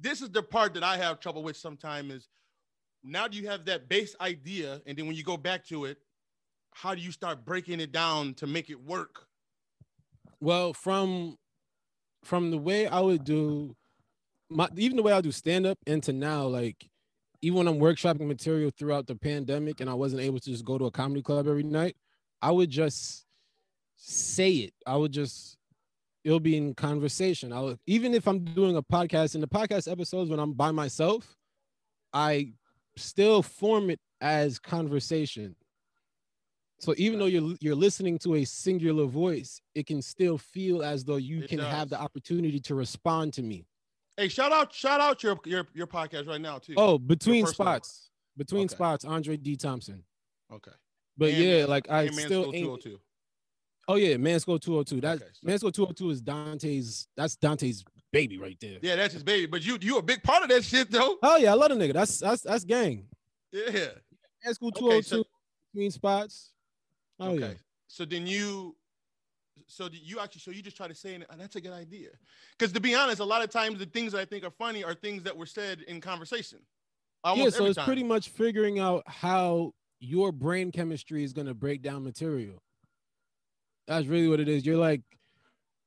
A: this is the part that I have trouble with sometimes is now do you have that base idea, and then when you go back to it, how do you start breaking it down to make it work?
C: Well, from from the way I would do my even the way I do stand up into now, like even when I'm workshopping material throughout the pandemic and I wasn't able to just go to a comedy club every night, I would just say it. I would just it'll be in conversation. I'll even if I'm doing a podcast in the podcast episodes when I'm by myself, I still form it as conversation. So even though you're you're listening to a singular voice, it can still feel as though you
A: It
C: can have the opportunity to respond to me.
A: Hey, shout out, shout out your your your podcast right now too.
C: Oh, between
A: one.
C: spots, between
A: Okay.
C: spots, Andre D. Thompson.
A: okay.
C: But
A: And
C: yeah,
A: Man-
C: like I still ain't.
A: Oh 202.
C: Oh yeah, Man School 202. That
A: Okay, so-
C: Man School 202 is Dante's. That's Dante's baby right there.
A: Yeah, that's his baby. But you you a big part of that shit though.
C: Oh yeah, I love the nigga. That's that's that's gang.
A: Yeah.
C: Man School
A: Okay,
C: 202
A: so-
C: between spots. Oh
A: okay.
C: yeah.
A: So then you, so you actually, so you just try to say, and that's a good idea. Because to be honest, a lot of times the things that I think are funny are things that were said in conversation.
C: Yeah, so
A: every
C: it's
A: time.
C: pretty much figuring out how your brain chemistry is gonna break down material. That's really what it is. You're like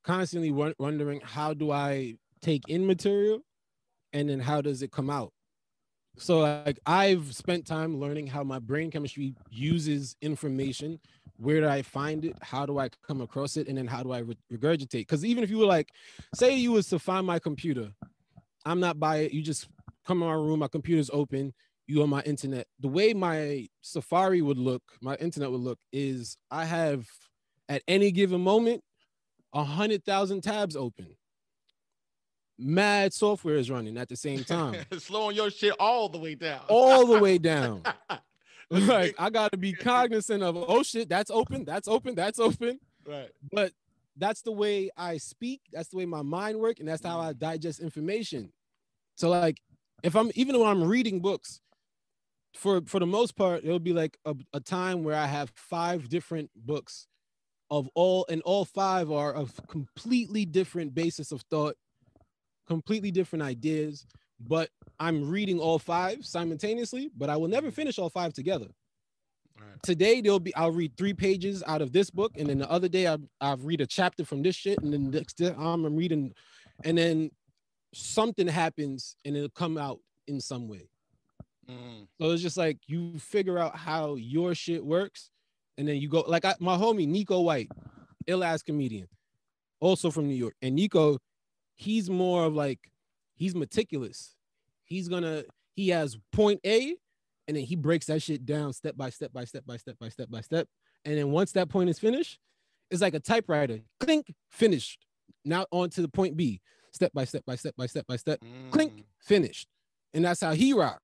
C: constantly won- wondering how do I take in material, and then how does it come out. So like I've spent time learning how my brain chemistry uses information. Where do I find it? How do I come across it? And then how do I re- regurgitate? Because even if you were like, say you was to find my computer, I'm not by it. You just come in my room, my computer's open, you on my internet. The way my Safari would look, my internet would look, is I have at any given moment a hundred thousand tabs open. Mad software is running at the same *laughs* time,
A: slowing your shit all the way down.
C: all the way *laughs* down. Like I gotta be cognizant of oh shit, that's open, that's open, that's open.
A: right.
C: But that's the way I speak, that's the way my mind work, and that's how I mm. digest information. So like if I'm even when I'm reading books, for for the most part, it'll be like a, a time where I have five different books of all and all five are of completely different basis of thought, completely different ideas, but I'm reading all five simultaneously, but I will never finish all five together
A: Right.
C: today there'll be I'll read three pages out of this book, and then the other day I I'll read a chapter from this shit, and then the next day um, I'm reading, and then something happens and it'll come out in some way.
A: Mm.
C: So it's just like you figure out how your shit works, and then you go like I, my homie Nico White, ill ass comedian, also from New York, and Nico, he's more of like he's meticulous. He's gonna he has point A, and then he breaks that shit down step by step by step by step by step by step, and then once that point is finished, it's like a typewriter, clink, finished. Now on to the point B, step by step by step by step by step clink,
A: Mm.
C: finished. And that's how he rock.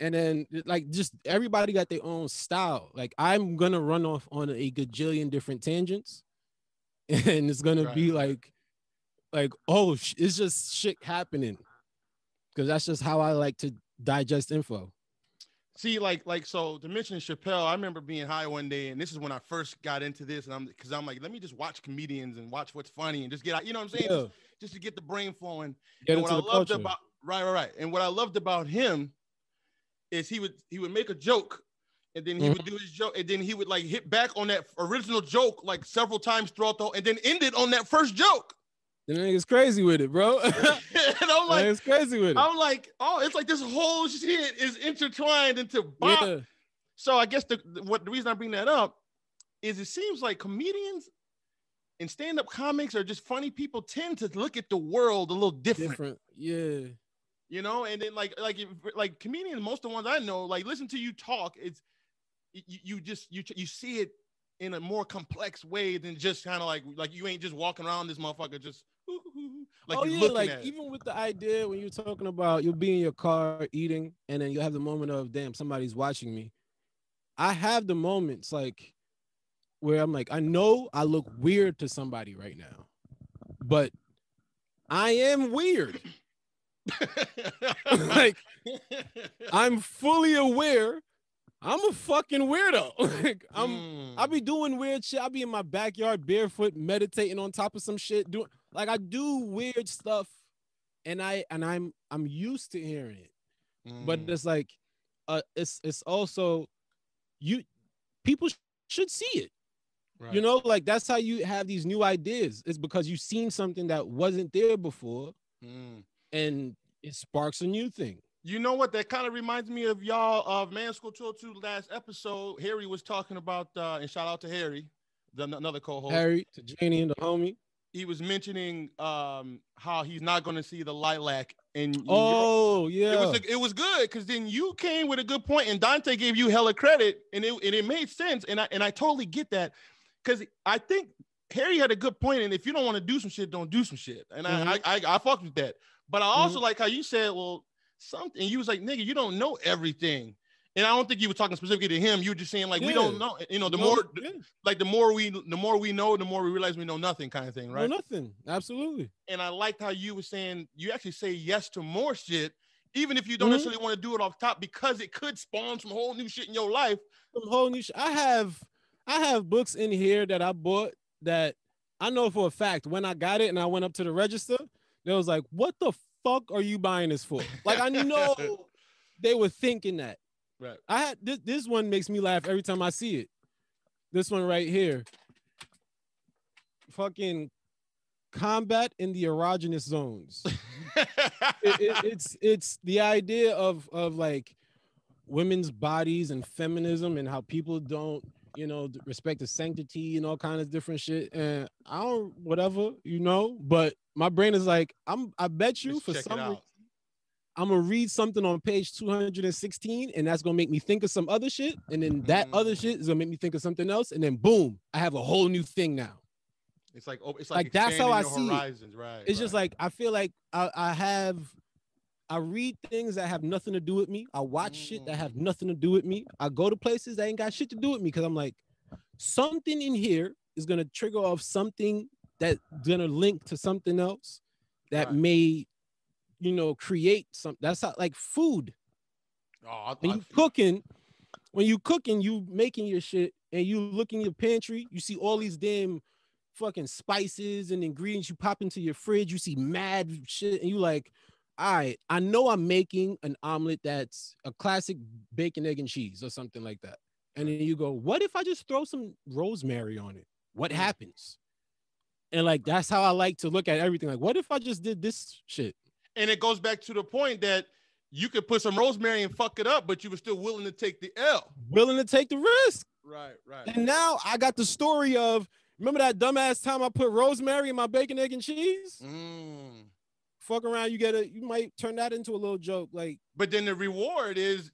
C: And then like just everybody got their own style. Like I'm gonna run off on a gajillion different tangents, *laughs* and it's gonna
A: Right,
C: be like, like oh, it's just shit happening, because that's just how I like to digest info.
A: See, like, like, so to mention Chappelle, I remember being high one day, and this is when I first got into this, and I'm because I'm like, let me just watch comedians and watch what's funny and just get out, you know what I'm saying?
C: Yeah,
A: Just, just to get the brain flowing.
C: get
A: and
C: into
A: what
C: the
A: I loved
C: culture.
A: about right, right, right. And what I loved about him is he would he would make a joke, and then he
C: Mhm.
A: would do his joke, and then he would like hit back on that original joke like several times throughout the and then end it on that first joke.
C: the nigga's crazy with it, bro. *laughs* *laughs*
A: and I'm like,
C: it's crazy with it.
A: I'm like, oh, it's like this whole shit is intertwined into Bob.
C: Yeah.
A: So I guess the the- what the reason I bring that up is it seems like comedians and stand-up comics are just funny people tend to look at the world a little different,
C: different. Yeah.
A: You know. And then like like if, like comedians, most of the ones I know, like listen to you talk, it's you, you just you you see it in a more complex way than just kind of like like you ain't just walking around this motherfucker just like
C: oh yeah, like even with the idea when you're talking about you'll be in your car eating, and then you'll have the moment of damn somebody's watching me. I have the moments like where I'm like, I know I look weird to somebody right now, but I am weird. *clears throat* *laughs* like *laughs* I'm fully aware I'm a fucking weirdo. *laughs* like I'm
A: Mm.
C: I be doing weird shit. I be in my backyard barefoot, meditating on top of some shit. Doing like I do weird stuff, and I and I'm I'm used to hearing it. But
A: Mm.
C: it's like, uh, it's it's also you people sh- should see it. You know, like that's how you have these new ideas. It's because you've seen something that wasn't there before,
A: Mm.
C: and it sparks a new thing.
A: You know what? That kind of reminds me of y'all of Man School 202 last episode. Harry was talking about, uh, and shout out to Harry, the, another co-host.
C: Harry Terjanian and the homie.
A: he was mentioning um how he's not going to see the lilac and you-
C: Oh yeah.
A: it was a, it was good because then you came with a good point and Dante gave you hella credit and it and it made sense and I and I totally get that because I think Harry had a good point and if you don't want to do some shit don't do some shit and I, I I I fucked with that but I also like how you said well something you was like nigga you don't know everything and I don't think you were talking specifically to him you were just saying like we don't know you know the
C: No,
A: more
C: yeah,
A: like the more we the more we know the more we realize we know nothing kind of thing right
C: no nothing. Absolutely.
A: and I liked how you were saying you actually say yes to more shit, even if you don't
C: Mhm.
A: necessarily want to do it off top because it could spawn some whole new shit in your life.
C: Some whole new. Sh- I have, I have books in here that I bought that I know for a fact when I got it and I went up to the register, they was like, "What the fuck are you buying this for?" *laughs* Like I know *laughs* they were thinking that.
A: Right.
C: I had this. This one makes me laugh every time I see it. This one right here. Fucking combat in the erogenous zones. *laughs* it, it- it's it's the idea of of like women's bodies and feminism and how people don't you know respect the sanctity and all kinds of different shit and i don't whatever you know but my brain is like i'm i bet you for some reason i'm gonna read something on page 216 and that's gonna make me think of some other shit and then that other
A: Mm.
C: shit is gonna make me think of something else and then boom i have a whole new thing now
A: It's like oh, it's like,
C: Like, that's how I see
A: your
C: it.
A: right?
C: it's just like I feel like I, I have I read things that have nothing to do with me. I watch shit that have
A: Mm.
C: nothing to do with me. I go to places that ain't got shit to do with me because I'm like, something in here is gonna trigger off something that's gonna link to something else that
A: Right.
C: may, you know, create some. That's how like food.
A: oh, I,
C: When
A: I-
C: you cooking, when you cooking, you making your shit, and you look in your pantry, you see all these damn fucking spices and ingredients. You pop into your fridge, you see mad shit, and you like, all right, I know I'm making an omelet that's a classic bacon, egg, and cheese or something like that. And then you go, what if I just throw some rosemary on it? What
A: Mm.
C: happens? And like that's how I like to look at everything. Like, what if I just did this shit?
A: and it goes back to the point that you could put some rosemary and fuck it up, but you were still willing to take the L.
C: Willing to take the risk.
A: Right, right.
C: And now I got the story of remember that dumbass time I put rosemary in my bacon, egg, and cheese?
A: Mm.
C: Fuck around, you get a you might turn that into a little joke. Like,
A: But then the reward is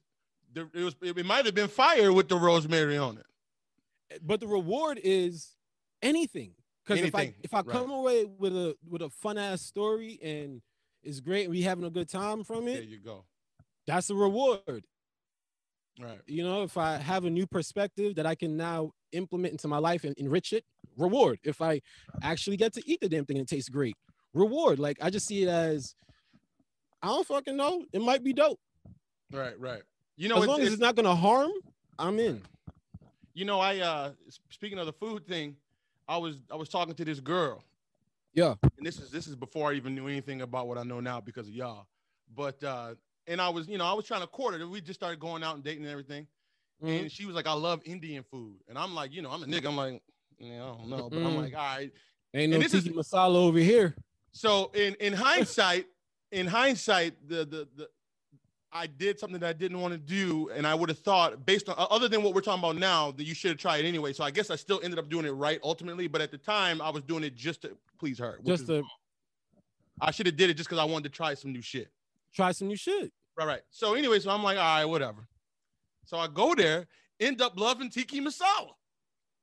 A: the it was it might have been fire with the rosemary on it.
C: but the reward is anything. Because if I if I
A: right.
C: come away with a with a fun ass story and it's great and we having a good time from it, There
A: you go.
C: that's a reward.
A: Right.
C: You know, if I have a new perspective that I can now implement into my life and enrich it, reward. If I actually get to eat the damn thing and it tastes great, reward. Like I just see it as I don't fucking know. It might be dope.
A: Right, right. You know,
C: as long as
A: it's-
C: not gonna harm, I'm in.
A: you know, I uh speaking of the food thing, I was I was talking to this girl,
C: Yeah.
A: and this is this is before I even knew anything about what I know now because of y'all. But uh and I was, you know, I was trying to court her. We just started going out and dating and everything.
C: Mhm.
A: And she was like, I love Indian food. And I'm like, you know, I'm a nigga. I'm like, yeah, I don't know. But I'm
C: Mm.
A: like, all right.
C: Ain't no
A: and this is-
C: tikka masala over here.
A: So in in hindsight, in hindsight, the the the I did something that I didn't want to do, and I would have thought, based on other than what we're talking about now, that you should have tried it anyway. So I guess I still ended up doing it right ultimately, but at the time I was doing it just to please her.
C: Just to
A: wrong. I should have did it just because I wanted to try some new shit.
C: try some new shit.
A: Right, right. So anyway, so I'm like, all right, whatever. So I go there, end up loving tikka masala.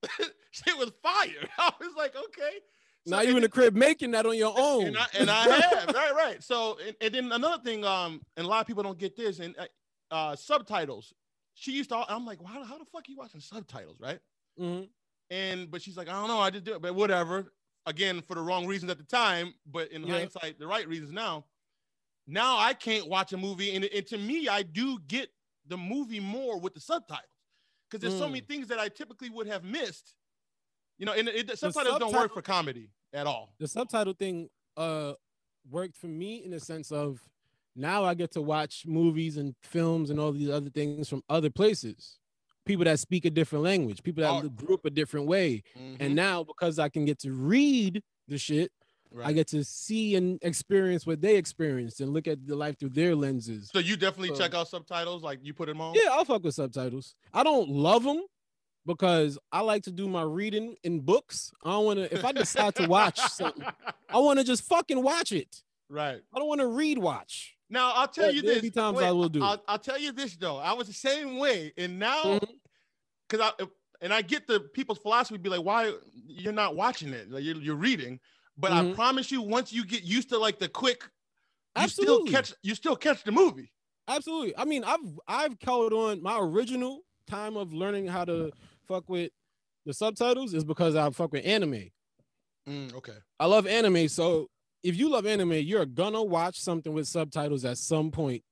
A: *laughs* shit was fire. *laughs* I was like, okay. So-
C: now
A: and
C: you in the crib making that on your own.
A: and I, and I have right, right. So, and, and then another thing, um, and a lot of people don't get this, and uh, uh, subtitles. She used to. I'm like, well, how, how the fuck are you watching subtitles, right?
C: Mhm.
A: And but she's like, I don't know, I just do it, but whatever. Again, for the wrong reasons at the time, but in
C: Yeah.
A: hindsight, the right reasons now. Now I can't watch a movie, and, and to me, I do get the movie more with the subtitles because there's so
C: Mm.
A: many things that I typically would have missed. You know, and it, the subtitles don't work for comedy at all.
C: the subtitle thing uh worked for me in the sense of now I get to watch movies and films and all these other things from other places. People that speak a different language, people that
A: Oh.
C: grew up a different way.
A: Mhm,
C: And now because I can get to read the shit, I get to see and experience what they experienced and look at the life through their lenses.
A: So you definitely
C: So-
A: check out subtitles, like you put them on.
C: Yeah, I'll fuck with subtitles. I don't love them, because I like to do my reading in books. I don't want to. If I decide to watch *laughs* something, I want to just fucking watch it.
A: right.
C: I don't want to read watch.
A: Now I'll tell
C: But
A: you this.
C: times
A: Wait,
C: I will do
A: I'll. I'll tell you this though. I was the same way, and now because I and I get the people's philosophy be like, why you're not watching it? Like you're, you're reading, but I
C: Mhm.
A: promise you, once you get used to like the quick, you
C: Absolutely.
A: still catch you still catch the movie.
C: Absolutely. I mean, I've I've called on my original time of learning how to fuck with the subtitles is because I fuck with anime.
A: Mm, okay.
C: I love anime, so if you love anime, you're gonna watch something with subtitles at some point.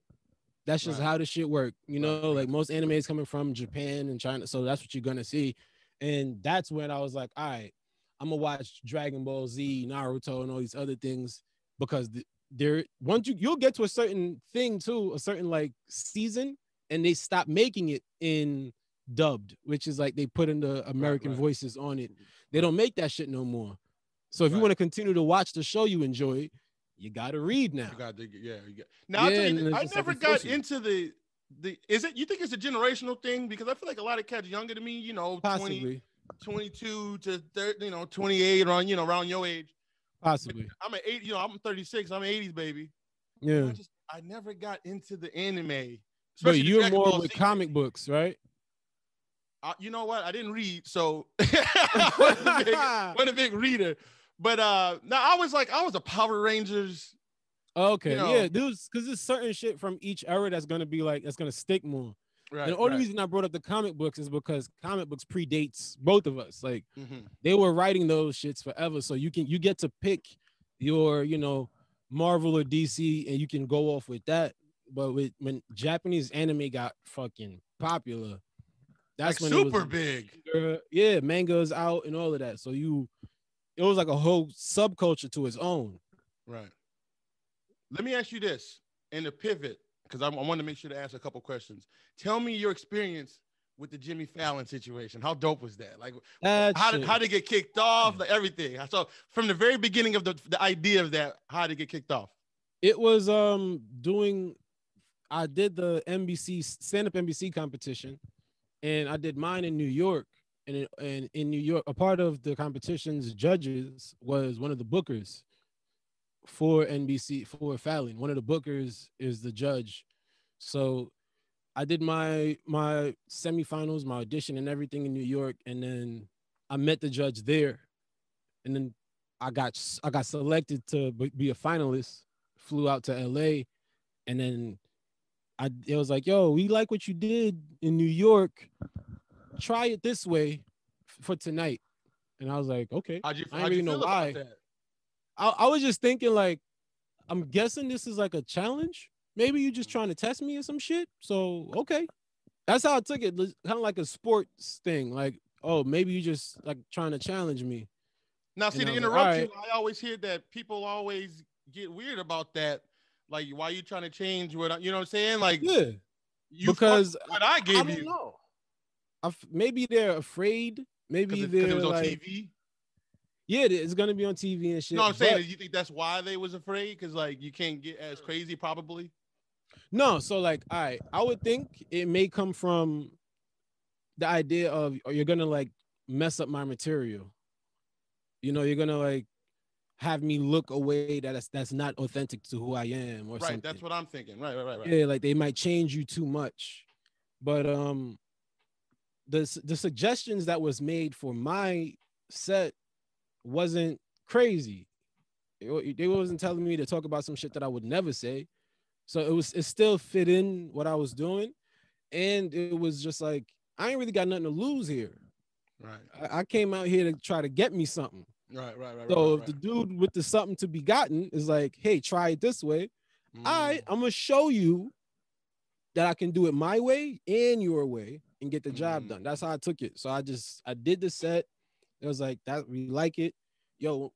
C: That's just
A: Right.
C: how the shit work. You know,
A: right.
C: like most anime is coming from Japan and China, so that's what you're gonna see. And that's when I was like, all right, I'm gonna watch Dragon Ball Z, Naruto, and all these other things because th- there once you you'll get to a certain thing too, a certain like season, and they stop making it in dubbed, which is like they put in the American
A: right.
C: voices on it. They don't make that shit no more. So if you want to continue to watch the show you enjoy, you got to read now.
A: You got to, yeah. You got, now
C: Yeah,
A: you, I
C: just like
A: never got into the the. Is it? You think it's a generational thing? Because I feel like a lot of cats younger than me, you know, 20,
C: Possibly,
A: 22 to 30, you know, 28 around, you know, around your age.
C: possibly. *laughs*
A: I'm an eight, you know, I'm 36. I'm an 80s baby.
C: Yeah.
A: I just I never got into the anime.
C: But you're more with
A: Z.
C: comic books, right?
A: I- you know what? I didn't read, so I *laughs* *laughs* wasn't a big, a big reader. But uh now I was like, I was a Power Rangers.
C: Okay,
A: know-
C: yeah, dudes, because there's certain shit from each era that's gonna be like that's gonna stick more.
A: Right.
C: the only
A: right.
C: reason I brought up the comic books is because comic books predates both of us. Like
A: Mhm.
C: they were writing those shits forever, so you can you get to pick your you know Marvel or DC, and you can go off with that. But with when Japanese anime got fucking popular, that's
A: like
C: when it was
A: super big.
C: yeah, manga's out and all of that. So you, it was like a whole subculture to its own.
A: Right. Let me ask you this in the pivot, because I, I want to make sure to ask a couple questions. Tell me your experience with the Jimmy Fallon situation. How dope was that? Like,
C: That
A: how did how did get kicked off? Like everything. So from the very beginning of the the idea of that, how did it get kicked off?
C: It was um doing I did the NBC stand up NBC competition and I did mine in New York and in, and in New York a part of the competition's judges was one of the bookers for NBC for Fallon. One of the bookers is the judge. So I did my my semifinals, my audition and everything in New York and then I met the judge there. And then I got I got selected to be- be a finalist flew out to LA and then I it was like, yo, we like what you did in New York. Try it this way for tonight. And I was like, okay.
A: How'd you,
C: I didn't
A: you
C: really know why. I, I was just thinking like, I'm guessing this is like a challenge. Maybe you're just trying to test me or some shit. So okay. That's how I took it. Kind of like a sports thing. Like, oh, maybe you're just like trying to challenge me.
A: Now, see, to
C: I was like,
A: interrupt you, I always hear that people always get weird about that. Like, why are you trying to change what I, you know what I'm saying? Like,
C: Yeah.
A: you
C: because
A: what I gave
C: I
A: you.
C: know. I f- maybe they're afraid. Maybe
A: it,
C: they're
A: it was on
C: like,
A: TV.
C: yeah, it's gonna be on TV and shit.
A: No, I'm saying,
C: but-
A: is you think that's why they was afraid? Because like you can't get as crazy, probably.
C: no. So like, all right, I would think it may come from the idea of or you're gonna like mess up my material. You know, you're gonna like have me look away that that's that's not authentic to who I am or
A: Right.
C: something.
A: That's what I'm thinking. Right. Right. Right. Right.
C: yeah like they might change you too much but um the the suggestions that was made for my set wasn't crazy It they wasn't telling me to talk about some shit that i would never say so it was it still fit in what i was doing and it was just like i ain't really got nothing to lose here
A: Right.
C: i, I came out here to try to get me something
A: Right. Right. Right.
C: so
A: right,
C: if the dude with the something to be gotten is like hey try it this way
A: right.
C: all right, I'm gonna show you that I can do it my way and your way and get the job
A: Mm.
C: done. That's how I took it. So I just I did the set. It was like that we like it. Yo,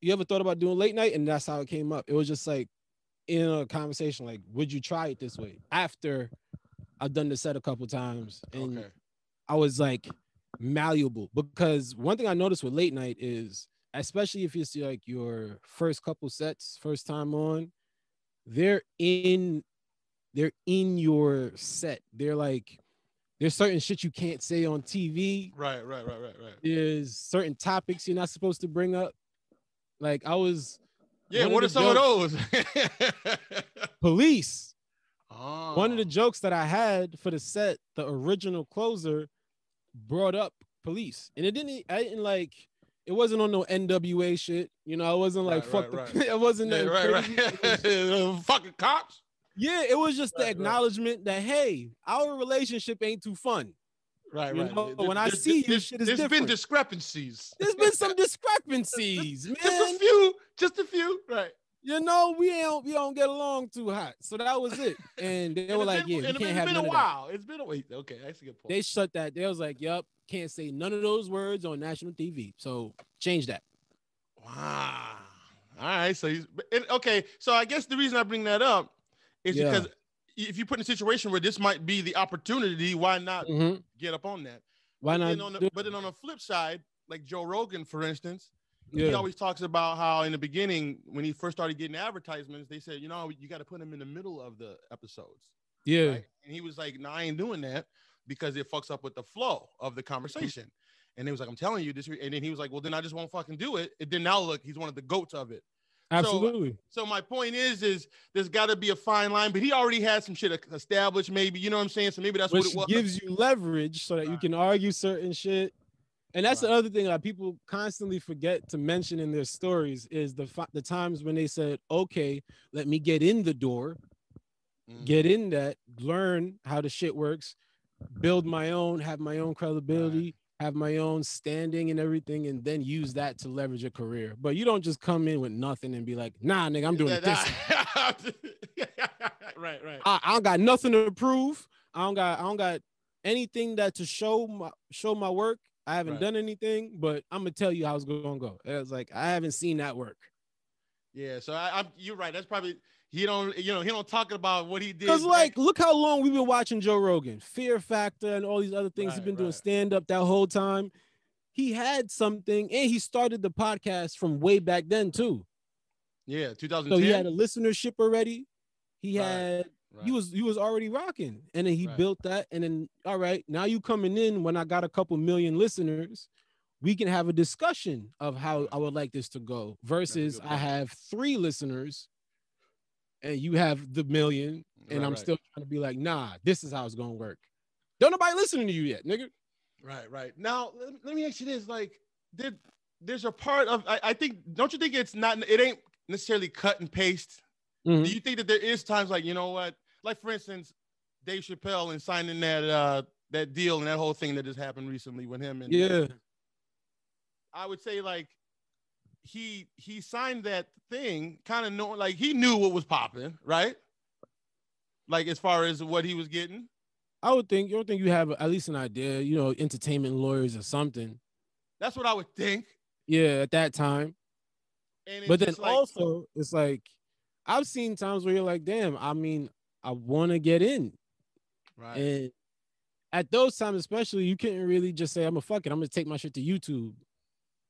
C: you ever thought about doing late night? And that's how it came up. It was just like in a conversation, like, would you try it this way? After I've done the set a couple times and
A: Okay.
C: I was like malleable because one thing I noticed with late night is, especially if you see like your first couple sets, first time on, they're in, they're in your set. They're like, there's certain shit you can't say on TV.
A: Right, right, right, right, right.
C: There's certain topics you're not supposed to bring up. Like I was
A: Yeah, what are some of those? *laughs*
C: police.
A: oh.
C: One of the oh. jokes that I had for the set, the original closer, brought up police, and it didn't. I didn't like. It wasn't on no NWA shit. You know, I wasn't like
A: Right,
C: fuck.
A: right,
C: the,
A: right. *laughs*
C: It wasn't
A: Yeah, right,
C: crazy.
A: right. *laughs* Fucking cops.
C: yeah, it was just the acknowledgement that hey, our relationship ain't too fun.
A: Right,
C: You
A: right.
C: know,
A: There-
C: when I see you,
A: there's-
C: shit is
A: there's been discrepancies.
C: There's been some discrepancies, man. *laughs*
A: Just a few, just a few. Right.
C: You know, we don't we don't get along too hot. So that was it. *laughs* And they
A: And
C: were like,
A: been-
C: yeah, you
A: and
C: can't
A: it's been a while. It's been a wait. Okay, that's a good point.
C: They shut that. They was like, "Yep, can't say none of those words on national TV." So change that.
A: Wow. All right. So he's and, okay. So I guess the reason I bring that up is
C: Yeah.
A: because if you put in a situation where this might be the opportunity, why not
C: Mhm.
A: get up on that?
C: Why
A: But
C: not?
A: then the, but then on the flip side, like Joe Rogan, for instance, he always talks about how in the beginning, when he first started getting advertisements, they said, you know, you got to put him in the middle of the episodes.
C: yeah,
A: right? And he was like, "No, I ain't doing that because it fucks up with the flow of the conversation." *laughs* And he was like, "I'm telling you this," and then he was like, "Well, then I just won't fucking do it." And then now look, he's one of the goats of it.
C: absolutely.
A: So my point is, is there's got to be a fine line, but he already had some shit established, maybe you know what I'm saying. So maybe that's
C: Which
A: what it was.
C: gives you leverage so that you can argue certain shit. And that's
A: Right.
C: the other thing that people constantly forget to mention in their stories is the the times when they said, "Okay, let me get in the door,
A: Mhm.
C: get in that, learn how the shit works, build my own, have my own credibility, have my own standing and everything, and then use that to leverage a career. But you don't just come in with nothing and be like, nah, nigga, I'm doing this. *laughs*
A: right, right.
C: I, I don't got nothing to prove. I don't got I don't got anything that to show my show my work. I haven't
A: Right.
C: done anything, but I'm gonna tell you how it's gonna go. And was like I haven't seen that work.
A: Yeah, so I, I'm. You're right. That's probably he don't. You know, he don't talk about what he did.
C: Because
A: back-
C: like, look how long we've been watching Joe Rogan, Fear Factor, and all these other things. He's been doing stand up that whole time. He had something, and he started the podcast from way back then too.
A: yeah, 2010.
C: So he had a listenership already. He
A: Right,
C: had
A: right.
C: he was he was already rocking, and then he
A: Right.
C: built that. And then all right, now you coming in when I got a couple million listeners. We can have a discussion of how I would like this to go. Versus, I have three listeners, and you have the million, and
A: Right,
C: I'm still trying to be like, nah, this is how it's gonna work. Don't nobody listening to you yet, nigga.
A: Right, right. Now let, me ask you this: like, did there's a part of I, I think don't you think it's not it ain't necessarily cut and paste.
C: Mhm.
A: Do you think that there is times like you know what, like for instance, Dave Chappelle and signing that uh that deal and that whole thing that just happened recently with him and
C: Yeah,
A: I would say like he he signed that thing kind of knowing like he knew what was popping, right? Like as far as what he was getting.
C: I would think you don't think you have at least an idea, you know, entertainment lawyers or something.
A: That's what I would think.
C: Yeah, at that time. But then
A: like,
C: also it's like I've seen times where you're like, damn, I mean, I want to get in.
A: right.
C: And at those times, especially, you couldn't really just say, I'm a fuck it, I'm gonna take my shit to YouTube.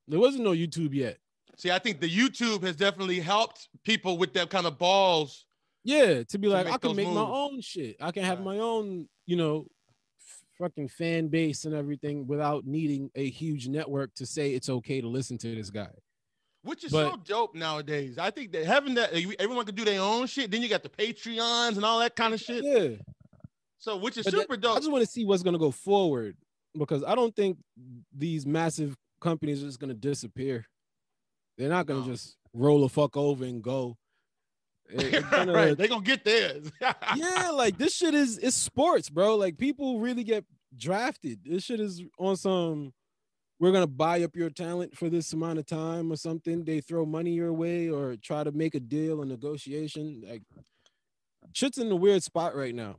C: There wasn't no YouTube yet.
A: See, I think the YouTube has definitely helped people with that kind of balls.
C: Yeah, to be like, I can make my own shit. I can have
A: Right.
C: my own, you know, fucking fan base and everything without needing a huge network to say it's okay to listen to this guy.
A: Which is so dope nowadays. I think that having that everyone can do their own shit. Then you got the Patreons and all that kind of shit.
C: Yeah.
A: So which is
C: But that-
A: super
C: I just want to see what's gonna go forward because I don't think these massive companies are just gonna disappear. They're not gonna
A: No.
C: just roll a fuck over and go. *laughs* It- gonna-
A: right. They gonna get theirs. *laughs*
C: yeah, like this shit is it's sports, bro. Like people really get drafted. This shit is on some. We're gonna buy up your talent for this amount of time or something. They throw money your way or try to make a deal or negotiation. Like shit's in a weird spot right now.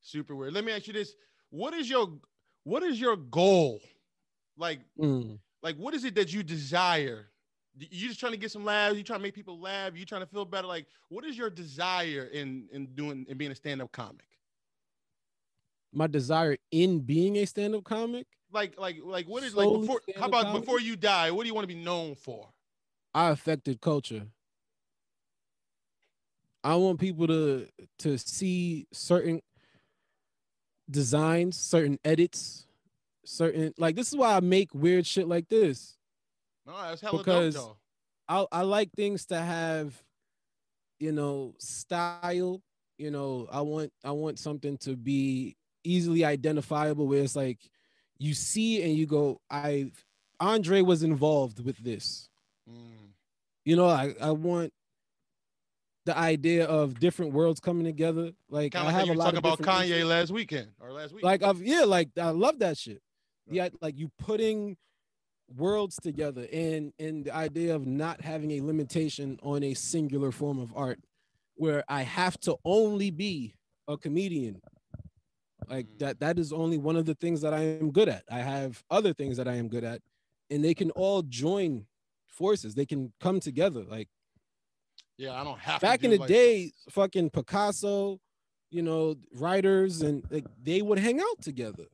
A: super weird. Let me ask you this: What is your what is your goal? Like
C: Mm.
A: like what is it that you desire? You just trying to get some laughs? You trying to make people laugh? You trying to feel better? Like what is your desire in in doing in being a stand up comic?
C: My desire in being a stand-up comic,
A: Like like like what is like before? How about
C: comedy?
A: before you die? What do you want to be known for?
C: I affected culture. I want people to to see certain designs, certain edits, certain like this is why I make weird shit like this.
A: No, that's hella
C: Because-
A: dope though.
C: I I like things to have, you know, style. You know, I want I want something to be easily identifiable where it's like you see and you go, I Andre was involved with this.
A: Mm.
C: You know, I, I want the idea of different worlds coming together. Like I have a lot
A: talking
C: of
A: about Kanye
C: interests.
A: last weekend or last week.
C: Like I've yeah, like I love that shit. Yeah, like you putting worlds together and and the idea of not having a limitation on a singular form of art where I have to only be a comedian. Like
A: Mm.
C: that that is only one of the things that I am good at. I have other things that I am good at and they can all join forces. They can come together. Like
A: yeah, I don't have
C: back
A: to
C: in the
A: like-
C: day, fucking Picasso, you know, writers and like they would hang out together.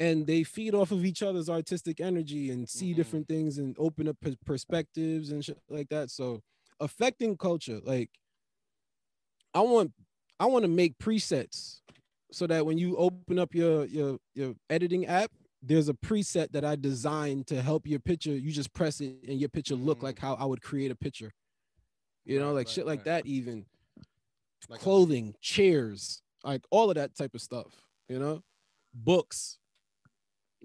C: And they feed off of each other's artistic energy and see
A: Mhm.
C: different things and open up pers- perspectives and shit like that. So affecting culture, like I want I want to make presets so that when you open up your your your editing app, there's a preset that I designed to help your picture. You just press it and your picture look
A: Mm.
C: like how I would create a picture. You know,
A: Right,
C: like
A: right,
C: shit like
A: right.
C: that, even
A: like a-
C: clothing, chairs, like all of that type of stuff, you know, books,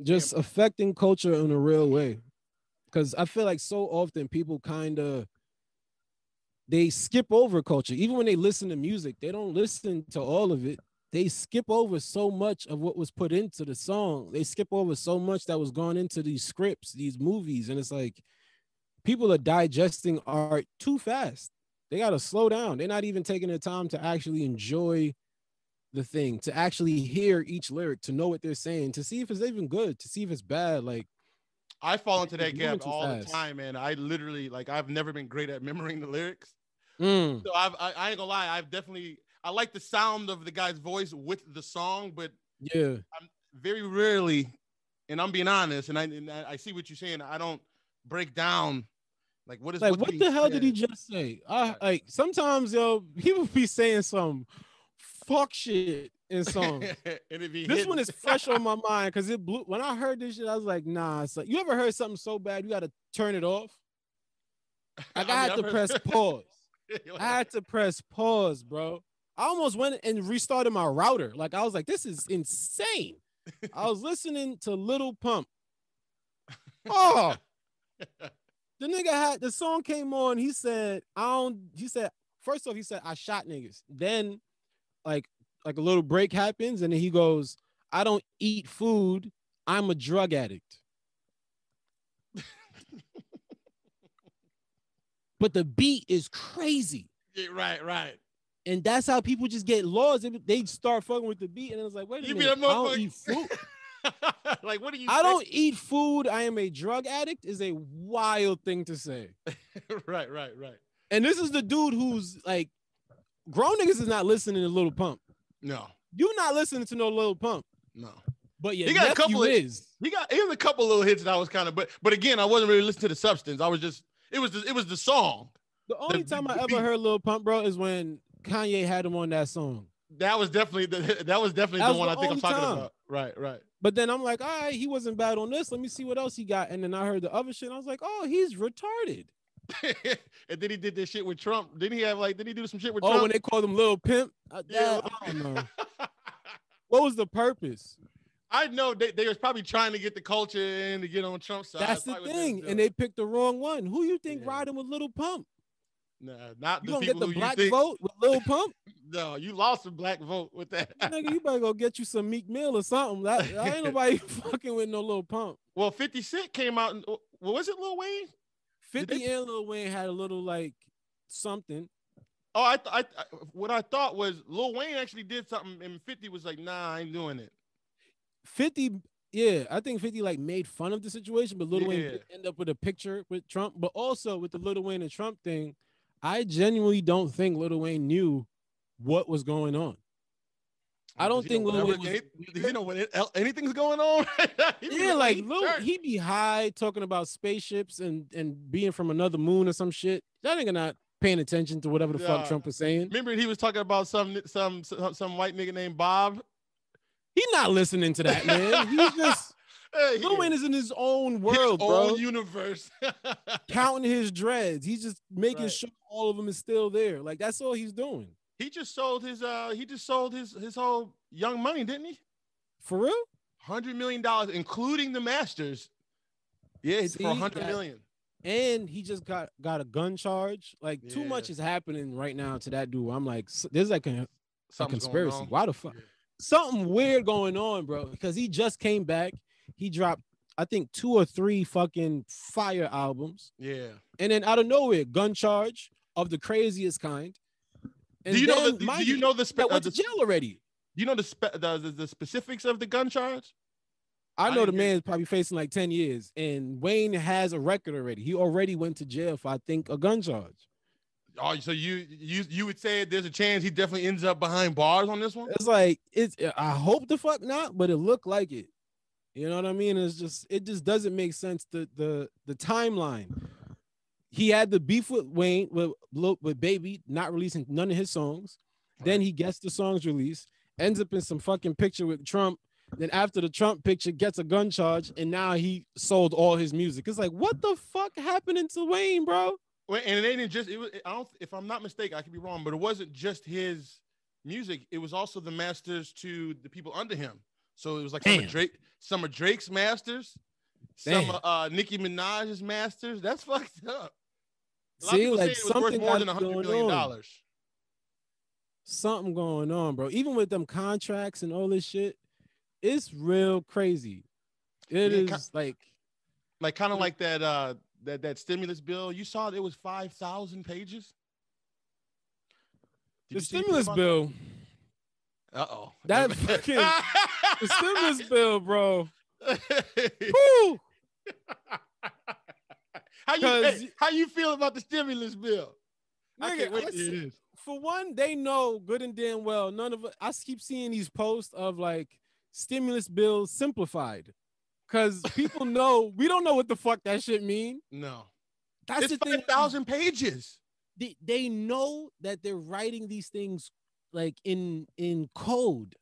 C: just affecting culture in a real way. Cause I feel like so often people kind of they skip over culture. Even when they listen to music, they don't listen to all of it. They skip over so much of what was put into the song. They skip over so much that was gone into these scripts, these movies. And it's like people are digesting art too fast. They got to slow down. They're not even taking the time to actually enjoy the thing, to actually hear each lyric, to know what they're saying, to see if it's even good, to see if it's bad. Like,
A: I fall into that gap all the time, man. I literally like I've never been great at remembering the lyrics.
C: mm,
A: So I've I, I ain't gonna lie, I've definitely I like the sound of the guy's voice with the song, but
C: yeah, I'm
A: very rarely, and I'm being honest, and I and I see what you're saying. I don't break down like what is
C: like
A: what,
C: what the hell did he just say? I like sometimes yo, people be saying some fuck shit in
A: song. *laughs* he
C: this
A: hit-
C: one is *laughs* fresh on my mind because it blew when I heard this shit. I was like, nah. It's like you ever heard something so bad you got to turn it off? *laughs* Like I,
A: mean,
C: had
A: I've
C: to press pause. I had to press pause, bro. I almost went and restarted my router. Like I was like, this is insane. I was listening to Little Pump. *laughs* Oh, the nigga had the song came on. He said, I don't. He said first off, he said I shot niggas. Then, like, like a little break happens, and then he goes, I don't eat food. I'm a drug addict. *laughs* but the beat is crazy.
A: Yeah, right, right.
C: And that's how people just get laws They, they start fucking with the beat, and it's like, wait a
A: You
C: minute, I don't eat food. *laughs*
A: like, what do you?
C: I don't eat food. I am a drug addict. Is a wild thing to say. *laughs*
A: right, right, right.
C: And this is the dude who's like, grown niggas is not listening to Little Pump.
A: No,
C: you're not listening to no Little Pump,
A: no.
C: but yeah,
A: He got a couple of-
C: is.
A: He got he has a couple little hits that I was kind of, but but again, I wasn't really listening to the substance. I was just it was the, it was the song
C: The only
A: the-
C: time I ever heard Lil Pump, bro, is when Kanye had him on that song.
A: that was definitely the, *laughs* that was definitely
C: That
A: the
C: was
A: one
C: the
A: I think I'm talking
C: time.
A: about. Right, right.
C: But then I'm like, all right, he wasn't bad on this. Let me see what else he got. And then I heard the other shit. I was like, oh, he's retarded. *laughs*
A: and then he did this shit with Trump. Didn't he have like? Did he do some shit with
C: Oh,
A: Trump?
C: when they called him Little Pimp. Uh,
A: Yeah,
C: I don't know. *laughs* What was the purpose?
A: I know they, they was probably trying to get the culture in to get on Trump's side.
C: That's the
A: Probably what they was
C: thing. And they picked the wrong one. Who you think
A: Yeah.
C: riding with Little Pump?
A: Nah, not
C: You
A: the
C: gonna get the black vote with Lil Pump? *laughs*
A: No, you lost the black vote with that.
C: Nigga, you better go get you some Meek Mill or something. That, I ain't *laughs* nobody *laughs* fucking with no Lil Pump.
A: well, 50 Cent came out and well, was it Lil Wayne?
C: 50
A: they-
C: and Lil Wayne had a little like something.
A: Oh, I, th- I, I what I thought was Lil Wayne actually did something, and 50 was like, "Nah, I ain't doing it."
C: 50, yeah, I think 50 like made fun of the situation, but Lil Wayne
A: Yeah.
C: did end up with a picture with Trump. But also with the Lil Wayne and Trump thing, I genuinely don't think Lil Wayne knew what was going on. I don't
A: he
C: think Lil Wayne was-
A: he know what it, anything's going on? *laughs* He
C: Yeah, like
A: he
C: Lil, he be high talking about spaceships and and being from another moon or some shit. That nigga not paying attention to whatever the fuck Trump was saying.
A: Remember, he was talking about some some some some white nigga named Bob.
C: He's not listening to that, man. He's *laughs* just
A: Hey,
C: Lil is in his own
A: his
C: world, bro.
A: own universe. *laughs*
C: Counting his dreads. He's just making
A: Right.
C: sure all of them is still there. Like that's all he's doing.
A: he just sold his uh he just sold his his whole young money, didn't he?
C: For real?
A: Hundred million dollars, including the masters. Yeah,
C: See,
A: for hundred.
C: And he just got got a gun charge. Like too much is happening right now to that dude. I'm like, there's like a, a conspiracy. Why the fuck?
A: Yeah.
C: Something weird going on, bro. Because he just came back. He dropped, I think, two or three fucking fire albums.
A: Yeah.
C: And then out of nowhere, gun charge of the craziest kind. And
A: do you know the do you know the, spe- uh,
C: went
A: the
C: to jail already?
A: you know the, spe- the, the the specifics of the gun charge?
C: I
A: I
C: know the
A: didn't hear-
C: man's probably facing like 10 years, and Wayne has a record already. He already went to jail for, I think, a gun charge.
A: Oh, so you you you would say there's a chance he definitely ends up behind bars on this one?
C: It's like it's I hope the fuck not, but it looked like it. You know what I mean? It's just it just doesn't make sense. The the the timeline. He had the beef with Wayne with with Baby not releasing none of his songs. Then he gets the songs released, ends up in some fucking picture with Trump. Then after the Trump picture, gets a gun charge, and now he sold all his music. It's like, what the fuck happening to Wayne, bro?
A: Well, and it ain't just it was. I don't. If I'm not mistaken, I could be wrong, but it wasn't just his music. It was also the masters to the people under him. So it was like some of Drake, some of Drake's masters, some of uh, Nicki Minaj's masters. That's *laughs* fucked up.
C: See, like
A: say it was worth
C: something
A: more than a hundred million
C: on.
A: dollars.
C: something going on, bro. Even with them contracts and all this shit, it's real crazy. It
A: Yeah,
C: is
A: ki-
C: like
A: Like kind of like that uh that that stimulus bill. You saw it was five thousand pages.
C: the stimulus bill.
A: Uh oh.
C: That fucking- The stimulus *laughs* bill, bro. Woo!
A: how you hey, how you feel about the stimulus bill? I
C: Nigga,
A: can't wait
C: I
A: to hear
C: see-
A: this.
C: For one, they know good and damn well. None of. I keep seeing these posts of like stimulus bills simplified, because *laughs* people know we don't know what the fuck that shit mean.
A: No,
C: That's
A: it's
C: the thing.
A: five thousand pages.
C: they, they know that they're writing these things like in in code.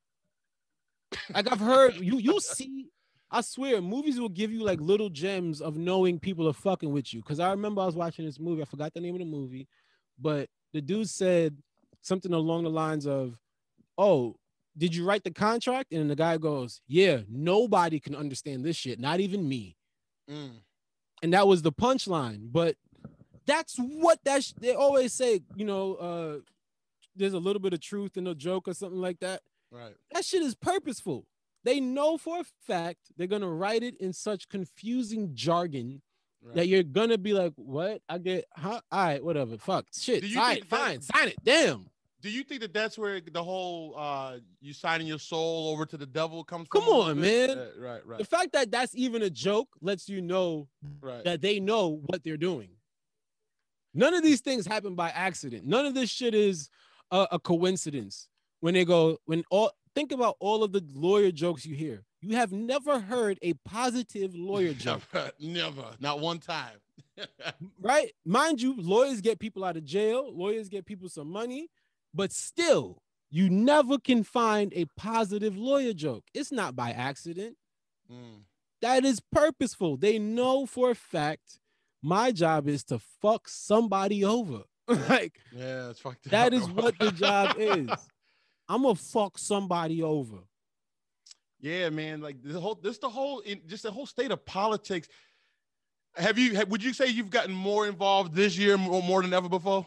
C: Like I've heard you you see, I swear, movies will give you like little gems of knowing people are fucking with you. Cause I remember I was watching this movie, I forgot the name of the movie, but the dude said something along the lines of, Oh, did you write the contract? And the guy goes, Yeah, nobody can understand this shit, not even me
A: Mm.
C: and that was the punchline. But that's what that sh- they always say. You know, uh, there's a little bit of truth in a joke or something like that.
A: Right.
C: That shit is purposeful. They know for a fact they're gonna write it in such confusing jargon
A: right.
C: that you're gonna be like, "What? I get? Huh? All right, whatever. Fuck, shit.
A: Do you
C: it.
A: that-
C: Fine. Sign it. Damn.
A: Do you think that that's where the whole uh you signing your soul over to the devil comes
C: Come
A: from? little
C: on, man.
A: Uh, right,
C: The fact that that's even a joke lets you know
A: right.
C: that they know what they're doing. None of these things happen by accident. None of this shit is a, a coincidence. When they go, when all think about all of the lawyer jokes you hear. You have never heard a positive lawyer *laughs* joke,
A: Never, never, not one time. *laughs*
C: right? Mind you, lawyers get people out of jail, lawyers get people some money, but still, you never can find a positive lawyer joke. It's not by accident.
A: Mm.
C: that is purposeful. They know for a fact my job is to fuck somebody over. *laughs* like
A: Yeah, it's fucked
C: that
A: up.
C: is what the job *laughs* is. I'm gonna fuck somebody over.
A: Yeah, man. Like the whole, this the whole, in, just the whole state of politics. Have you? Have, would you say you've gotten more involved this year more, more than ever before?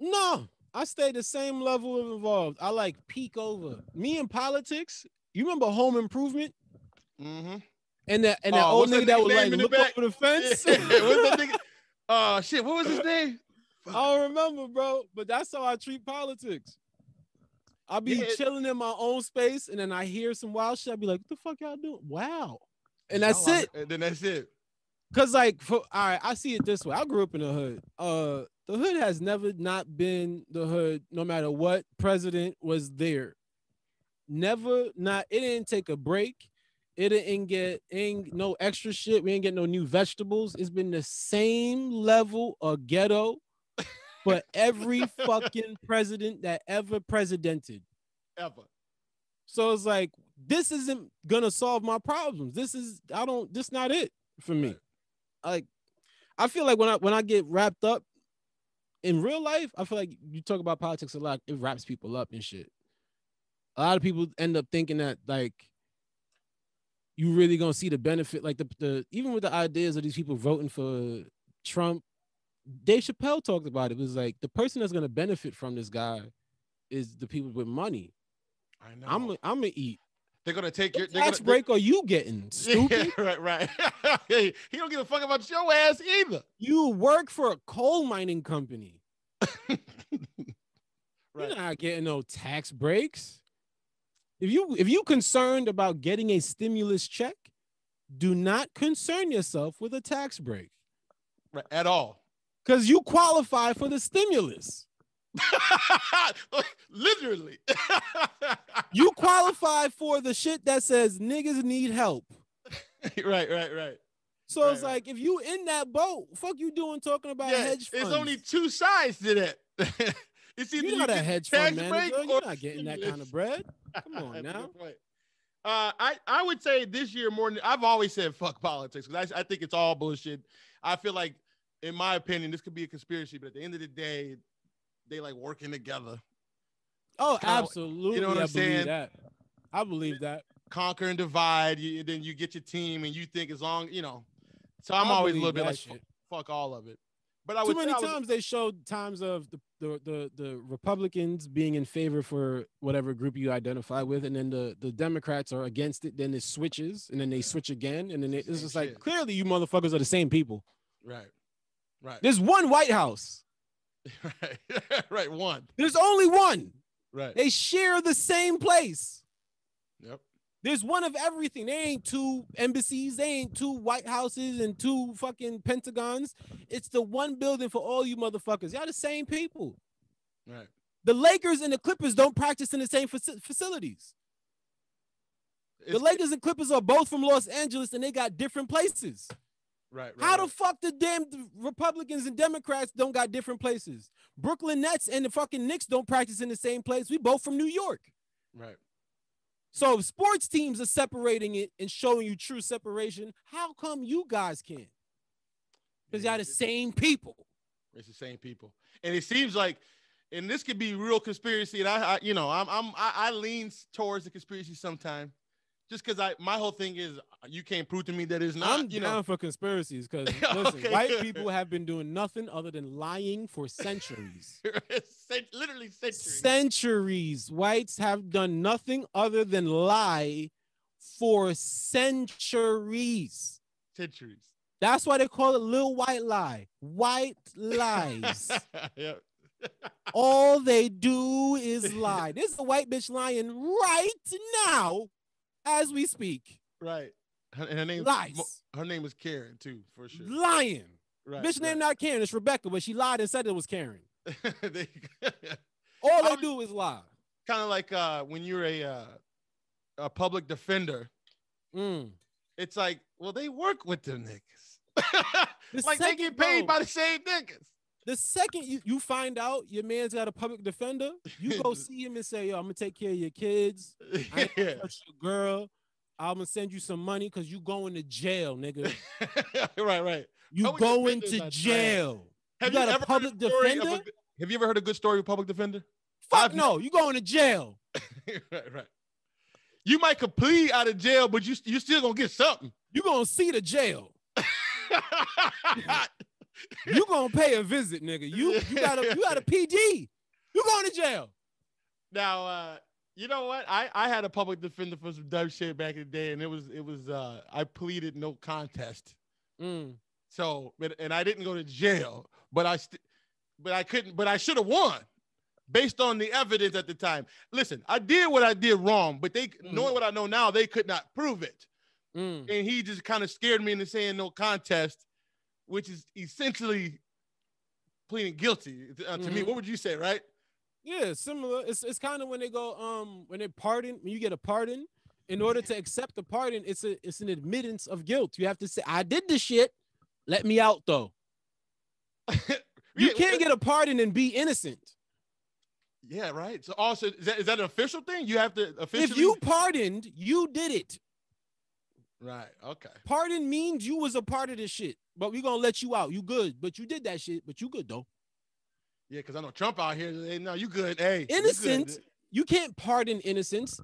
C: No, I stay the same level of involved. I like peek over. Me in politics. You remember Home Improvement
A: Mm-hmm.
C: and that and that
A: Oh,
C: old nigga
A: that
C: that would like look
A: back?
C: over the fence. *laughs*
A: What's that nigga? Uh, shit. What was his name?
C: I don't remember, bro. But that's how I treat politics. I'll be
A: Yeah,
C: chilling in my own space, and then I hear some wild shit. I'll be like, "What the fuck y'all doing?" Wow, and that's it.
A: And then that's it.
C: Cause like, for, all right, I see it this way. I grew up in the hood. Uh, the hood has never not been the hood, no matter what president was there. Never, not. It didn't take a break. It didn't get ain't no extra shit. We ain't get no new vegetables. It's been the same level of ghetto for *laughs* every fucking president that ever presidented.
A: Ever.
C: So it's like this isn't gonna solve my problems. This is I don't this not it for me.
A: Right.
C: Like I feel like when I when I get wrapped up in real life, I feel like you talk about politics a lot, it wraps people up and shit. A lot of people end up thinking that like you really gonna see the benefit, like the, the even with the ideas of these people voting for Trump, Dave Chappelle talked about it. it was like the person that's gonna benefit from this guy is the people with money.
A: I know.
C: I'm I'm gonna eat.
A: they're gonna take your
C: tax
A: gonna,
C: break are you getting? *laughs* Stupid.
A: Yeah, right, right. *laughs* He don't give a fuck about your ass either.
C: You work for a coal mining company. *laughs*
A: Right.
C: You're not getting no tax breaks. If you if you concerned about getting a stimulus check, do not concern yourself with a tax break
A: right. At all.
C: Because you qualify for the stimulus. *laughs*
A: Literally. *laughs*
C: You qualify for the shit that says niggas need help. *laughs*
A: right, right, right.
C: So
A: Right,
C: it's
A: right.
C: like if you in that boat, fuck you doing talking about
A: Yeah,
C: hedge funds.
A: it's only two sides to that. it's either
C: You're
A: you
C: not a hedge fund manager. You're not getting that kind of bread. Come on now.
A: Uh, I I would say this year more. Than, I've always said fuck politics because I, I think it's all bullshit. I feel like, in my opinion, this could be a conspiracy, but at the end of the day, they like working together,
C: Oh,
A: Kinda-
C: absolutely.
A: what
C: I
A: I'm
C: believe
A: saying?
C: that. I believe that.
A: conquer and divide. You, then you get your team, and you think as long you know. So I'm
C: I
A: always a little bit like
C: shit.
A: fuck all of it. But I
C: Too many
A: I was-
C: times they showed times of the, the the the Republicans being in favor for whatever group you identify with, and then the the Democrats are against it. Then it switches, and then they switch again, and then it,
A: It's
C: just like
A: shit.
C: clearly you motherfuckers are the same people.
A: right, right,
C: There's one White House. *laughs*
A: right, *laughs* right. One,
C: There's only one.
A: right.
C: They share the same place.
A: Yep.
C: There's one of everything. There ain't two embassies. There ain't two White Houses and two fucking Pentagons. It's the one building for all you motherfuckers. Y'all the same people.
A: Right.
C: The Lakers and the Clippers don't practice in the same faci- facilities. The Lakers and Clippers are both from Los Angeles and they got different places.
A: Right. right
C: How the
A: right.
C: fuck the damn Republicans and Democrats don't got different places? Brooklyn Nets and the fucking Knicks don't practice in the same place. We both from New York.
A: Right.
C: So sports teams are separating it and showing you true separation, how come you guys can't? Because y'all the same people.
A: It's the same people, and it seems like, and this could be real conspiracy. And I, I you know, I'm, I'm, I, I lean towards the conspiracy sometime, just because I, my whole thing is you can't prove to me that it's not.
C: I'm
A: you
C: down
A: know,
C: for conspiracies because *laughs* listen,
A: Okay,
C: white
A: good.
C: people have been doing nothing other than lying for centuries. *laughs*
A: Literally centuries.
C: centuries. Whites have done nothing other than lie for centuries.
A: centuries.
C: That's why they call it little white lie. White lies. *laughs*
A: yep.
C: All they do is lie. This is a white bitch lying right now as we speak.
A: Right. Her, and her name.
C: Lies.
A: Her name was Karen too, for sure.
C: Lying.
A: Right.
C: bitch name not Karen. It's Rebecca, but she lied and said it was Karen. *laughs*
A: kind
C: All they
A: I'm-
C: do is lie.
A: Kind of like uh, when you're a uh, a public defender.
C: Mm.
A: It's like, well, they work with them niggas.
C: The *laughs*
A: like they get paid
C: bro,
A: by the same niggas.
C: The second you, you find out your man's got a public defender, you go *laughs* see him and say, Yo, I'm gonna take care of your kids. I
A: yeah.
C: touch your girl. I'm gonna send you some money because you going to jail, nigga. *laughs*
A: right, right.
C: You
A: Public
C: going to jail.
A: Have
C: got a
A: ever heard
C: public
A: a
C: defender?
A: good- have you ever heard a good story of a public defender?
C: Fuck
A: I've
C: no, you going to jail. *laughs*
A: right, right. You might complete out of jail, but you you still gonna get something.
C: You gonna see the jail. You gonna pay a visit, nigga. You you got a you got a PD. You going to jail.
A: now, uh, you know what? I I had a public defender for some dumb shit back in the day, and it was it was uh I pleaded no contest.
C: Mm.
A: So, but and I didn't go to jail, but I st- but I couldn't, but I should have won based on the evidence at the time. Listen, I did what I did wrong, but they knowing what I know now, they could not prove it.
C: Mm.
A: And he just kind of scared me into saying no contest, which is essentially pleading guilty uh, to me.
C: Mhm.
A: What would you say, right?
C: Yeah, similar. It's it's kind of when they go um when they pardon when you get a pardon. In order to accept the pardon, it's a it's an admittance of guilt. You have to say, I did the shit. Let me out though. *laughs* You can't get a pardon and be innocent.
A: Yeah, right. So also is that is that an official thing? You have to officially
C: If you pardoned, you did it.
A: Right. Okay.
C: Pardon means you was a part of this shit, but we gonna let you out. You good, but you did that shit, but you good though.
A: Yeah, because I know Trump out here. Hey, no, you good. Hey, you good.
C: Innocent. You can't pardon innocence.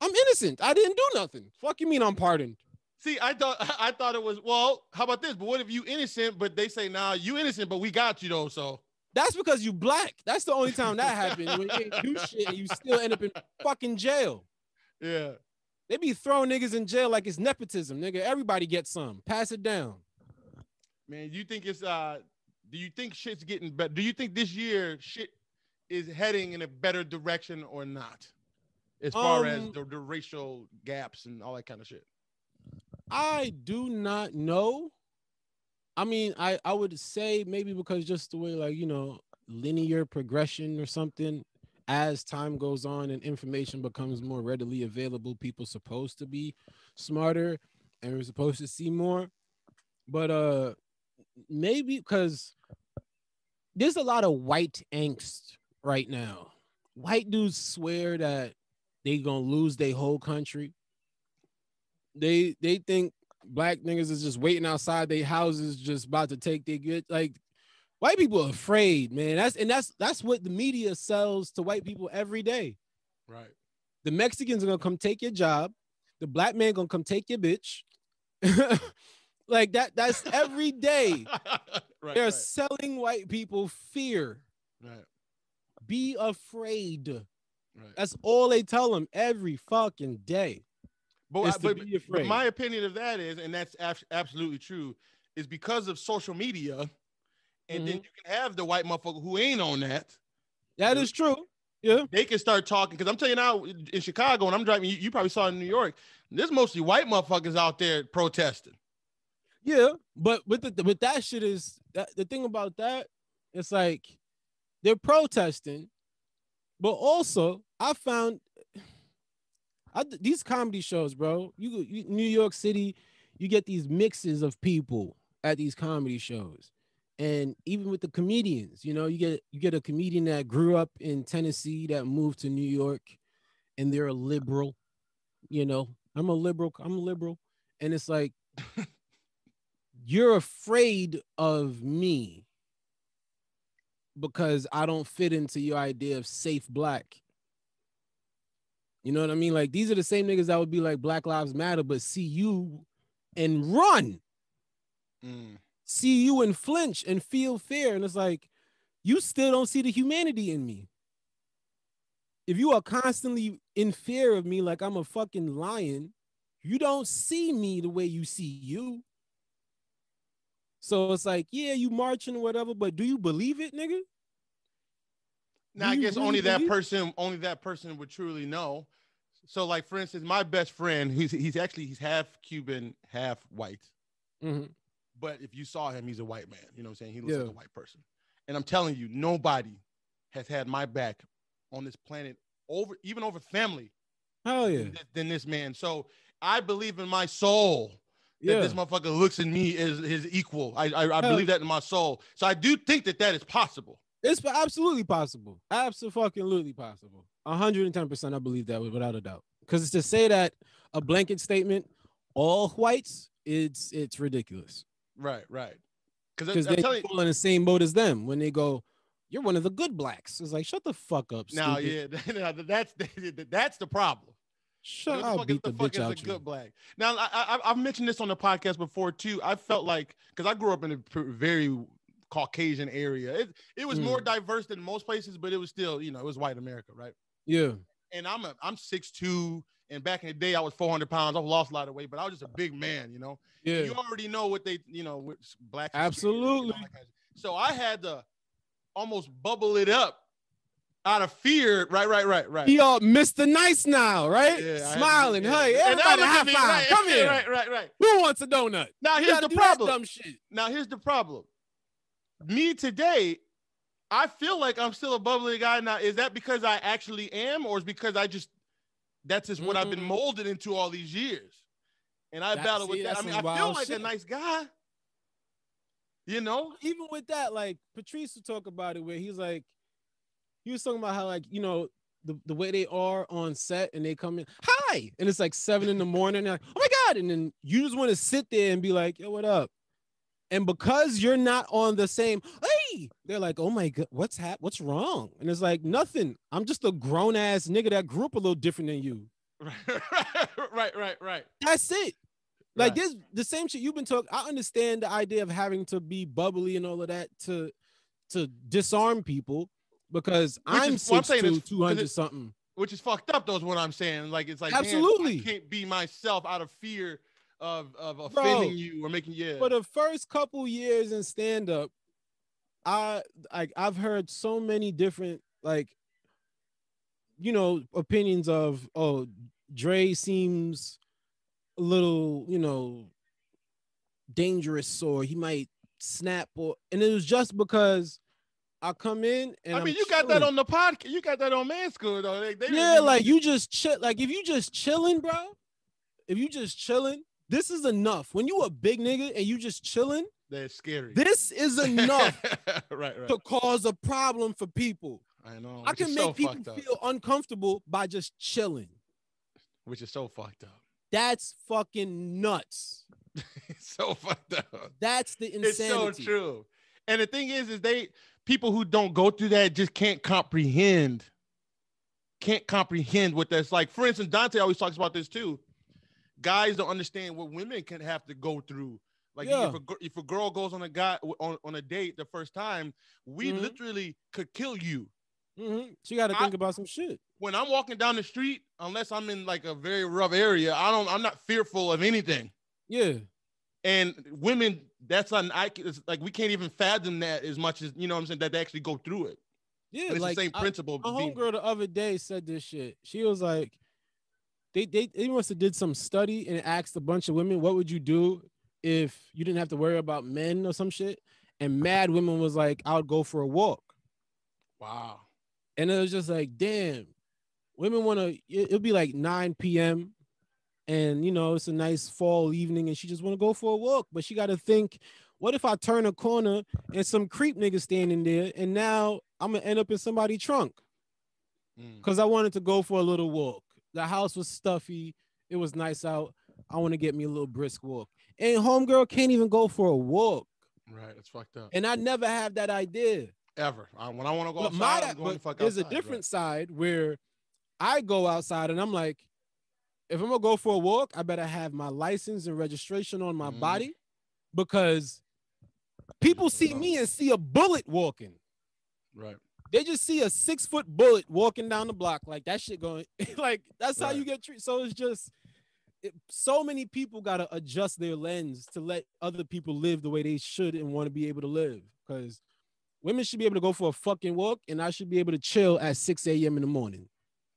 C: I'm innocent. I didn't do nothing. Fuck you mean I'm pardoned?
A: See, I thought *laughs* I thought it was well. How about this? But what if you innocent? But they say, nah, you innocent, but we got you though. So
C: That's because you black. That's the only time that happened. When you ain't do shit and you still end up in fucking jail. *laughs*
A: yeah.
C: They be throwing niggas in jail like it's nepotism, nigga. Everybody gets some. Pass it down.
A: Man, you think it's uh do you think shit's getting better? Do you think this year shit is heading in a better direction or not? As far as
C: Um,
A: the, the racial gaps and all that kind of shit.
C: I do not know. I mean, I I would say maybe because just the way like you know linear progression or something. As time goes on and information becomes more readily available, people supposed to be smarter and we're supposed to see more. But uh maybe because there's a lot of white angst right now. White dudes swear that they gonna lose their whole country they they think black niggas is just waiting outside their houses, just about to take their good. Like white people are afraid, man. That's and that's that's what the media sells to white people every day.
A: Right.
C: The Mexicans are gonna come take your job. The black man gonna come take your bitch. *laughs* like that. That's *laughs* every day.
A: right.
C: They're
A: right,
C: selling white people fear.
A: right.
C: Be afraid.
A: Right.
C: That's all they tell them every fucking day.
A: But, but, but my opinion of that is, and that's abs- absolutely true, is because of social media, and then
C: Mhm.
A: you can have the white motherfucker who ain't on that.
C: That is true. Yeah.
A: They can start talking. Because I'm telling you now, in Chicago, when I'm driving, you, you probably saw in New York, there's mostly white motherfuckers out there protesting.
C: Yeah, but with the with that shit is that the thing about that, it's like they're protesting, but also I found I, these comedy shows, bro. You, you New York City, you get these mixes of people at these comedy shows, and even with the comedians, you know, you get you get a comedian that grew up in Tennessee that moved to New York, and they're a liberal. You know, I'm a liberal. I'm a liberal, and it's like *laughs* you're afraid of me because I don't fit into your idea of safe black. You know what I mean? Like these are the same niggas that would be like Black Lives Matter, but see you and run,
A: Mm.
C: See you and flinch and feel fear. And it's like, you still don't see the humanity in me. If you are constantly in fear of me, like I'm a fucking lion, you don't see me the way you see you. So it's like, yeah, you marching or whatever, but do you believe it, nigga?
A: Now
C: Do
A: I guess
C: really
A: only that person, only that person would truly know. So, like for instance, my best friend, he's he's actually he's half Cuban, half white.
C: Mhm.
A: But if you saw him, he's a white man. You know what I'm saying? He looks like a white person. And I'm telling you, nobody has had my back on this planet over even over family
C: Hell yeah.
A: than, this, than this man. So I believe in my soul that
C: Yeah.
A: this motherfucker looks at me as his equal. I I, I believe that in my soul. So I do think that that is possible.
C: It's absolutely possible. Absolutely fucking literally possible. 110% I believe that without a doubt. Because to say that a blanket statement, all whites, it's it's ridiculous.
A: Right, right. Because
C: Because
A: I'm
C: they
A: telling you,
C: fall in the same boat as them when they go, You're one of the good blacks. It's like, shut the fuck up.
A: now, yeah, *laughs* that's *laughs* that's the problem.
C: Shut
A: What the fuck-
C: the,
A: what fuck
C: bitch
A: is
C: out
A: a
C: you.
A: good black? Now, I, I, I've mentioned this on the podcast before too. I felt like because I grew up in a very Caucasian area. It, it was more
C: Mm.
A: diverse than most places, but it was still, you know, it was white America, right?
C: Yeah.
A: And I'm a I'm 6'2", and back in the day I was 400 pounds. I've lost a lot of weight, but I was just a big man, you know.
C: Yeah.
A: You already know what they, you know, black.
C: Absolutely.
A: So I had to almost bubble it up out of fear. Right, right, right, right.
C: He all Mr. Nice now, right?
A: Yeah, I had to-
C: Smiling.
A: yeah.
C: Hey, everybody high five.
A: right,
C: Come here.
A: Right, right, right.
C: Who wants a donut?
A: Now here's the problem.
C: Dumb shit.
A: Now here's the problem. Me today, I feel like I'm still a bubbly guy. Now, is that because I actually am, or is because I just that's just what I've been
C: Mm.
A: molded into all these years? And I
C: That-
A: battle with
C: see,
A: that. I mean, I feel like a nice guy. You know?
C: even with that, like Patrice would talk about it where he's like, he was talking about how like you know the, the way they are on set and they come in hi and it's like seven in the morning and they're like oh my god and then you just want to sit there and be like yo what up and because you're not on the same hey they're like oh my god what's hap- what's wrong and it's like nothing i'm just a grown-ass nigga that grew up a little different than you *laughs*
A: right, right, right.
C: that's it like
A: Right.
C: this the same shit you've been talking i understand the idea of having to be bubbly and all of that to to disarm people because
A: Which
C: i'm
A: is- what I'm
C: 6'2",
A: saying is- 'cause
C: 200 something
A: Which is fucked up, though, is what I'm saying. Like, it's like,
C: Absolutely.
A: I can't be myself out of fear of, of
C: Bro,
A: offending you or making you.
C: for the first couple years in stand up, I like I've heard so many different like you know opinions of oh Dre seems a little you know dangerous or he might snap or and it was just because I come in and
A: I
C: I'm
A: mean, you got that on the podcast. You got that on Man School, though. They, they
C: yeah, like you just chill. Like if you just chilling, bro. If you just chilling, this is enough. When you a big nigga and you just chilling,
A: They're scary.
C: this is *laughs* enough
A: right, right.
C: to cause a problem for people.
A: I know.
C: I can make
A: so
C: people feel uncomfortable by just chilling.
A: Which is so fucked up.
C: That's fucking nuts. *laughs*
A: so fucked up.
C: That's the insanity.
A: It's so true. And the thing is, is they people who don't go through that just can't comprehend, can't comprehend what that's like. For instance, Dante always talks about this too. Guys don't understand what women can have to go through. Like
C: Yeah.
A: if, a, if a girl goes on a guy on, on a date the first time, we
C: Mhm.
A: literally could kill you.
C: Mhm. She got to think about some shit.
A: When I'm walking down the street, unless I'm in like a very rough area, I don't. I'm not fearful of anything.
C: Yeah.
A: And women, that's an I. It's like we can't even fathom that as much as you know. what I'm saying that they actually go through it.
C: Yeah.
A: And it's
C: like
A: the same principle.
C: My
A: being-
C: homegirl the other day said this shit. She was like, they they they must have did some study and asked a bunch of women, what would you do if you didn't have to worry about men or some shit? And mad women was like, I would go for a walk.
A: Wow.
C: And it was just like, damn, women want to. It'll be like 9 p.m. and you know it's a nice fall evening, and she just want to go for a walk. But she got to think, what if I turn a corner and some creep nigga standing there, and now I'm gonna end up in somebody's trunk
A: Mm.
C: because I wanted to go for a little walk. The house was stuffy. It was nice out. I want to get me a little brisk walk. And homegirl can't even go for a walk.
A: Right. It's fucked up.
C: And I never have that idea.
A: Ever. I, when I want to go
C: But
A: outside,
C: my,
A: I'm going the
C: but there's
A: outside.
C: a different side where I go outside and I'm like, if I'm gonna go for a walk, I better have my license and registration on my
A: Mhm.
C: body because people see me and see a bullet walking.
A: Right. right.
C: They just see a six foot bullet walking down the block, like that shit going, *laughs* like that's how you get treated. So it's just it, so many people gotta adjust their lens to let other people live the way they should and want to be able to live. Because women should be able to go for a fucking walk, and I should be able to chill at 6 a.m. in the morning.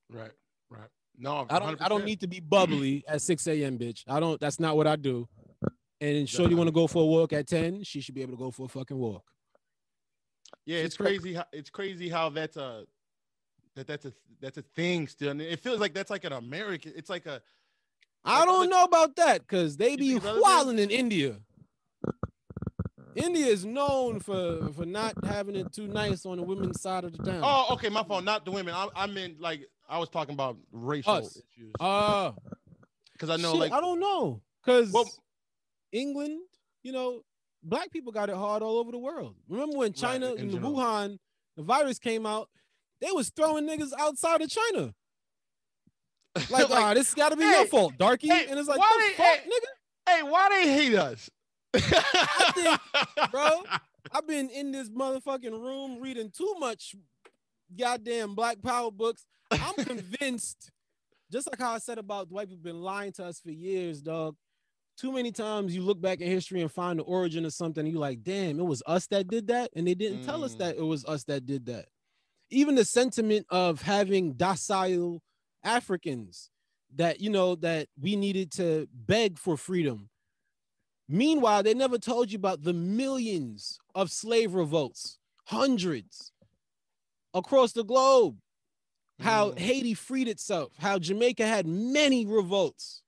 A: Right. Right. No,
C: I don't I don't need to be bubbly at 6 a.m. bitch. I don't that's not what I do. And Shorty want to go for a walk at 10, she should be able to go for a fucking walk.
A: Yeah,
C: Shit's
A: it's crazy. How, it's crazy how that's a that that's a that's a thing still. And it feels like that's like an American. It's like a
C: I don't know about that because they be
A: think
C: wilding in India. India is known for for not having it too nice on the women's side of the town.
A: oh okay, my fault. Not the women. I, I meant like I was talking about racial
C: Us.
A: issues
C: Uh,
A: because I know
C: shit,
A: like
C: I don't know because
A: Well-
C: England, you know, black people got it hard all over the world. Remember when China
A: in
C: in. Wuhan, the virus came out, they was throwing niggas outside of China. *laughs* Like, ah, this got to be your fault, darky.
A: hey,
C: and it's like,
A: why they-
C: fuck,
A: hey,
C: nigga?
A: hey, why they hate us? *laughs*
C: bro, *laughs* I've been in this motherfucking room reading too much goddamn Black Power books. I'm convinced, just like how I said about the white people been lying to us for years, dog. Too many times you look back in history and find the origin of something, and you like, damn, it was us that did that, and they didn't tell us
A: Mm.
C: that it was us that did that. Even the sentiment of having docile Africans that you know that we needed to beg for freedom. Meanwhile, they never told you about the millions of slave revolts, hundreds across the globe. How
A: Mm.
C: Haiti freed itself, how Jamaica had many revolts.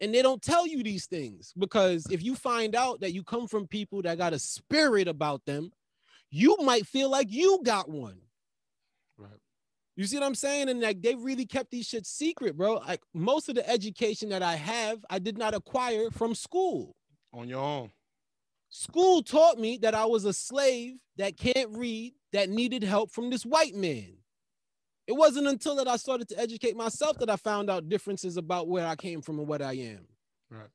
C: And they don't tell you these things because if you find out that you come from people that got a spirit about them, you might feel like you got one. You see what I'm saying? And like they really kept these shit secret, bro. Like most of the education that I have, I did not acquire from school.
A: On your own.
C: School taught me that I was a slave that can't read, that needed help from this white man. It wasn't until that I started to educate myself that I found out differences about where I came from and what I am.
A: Right.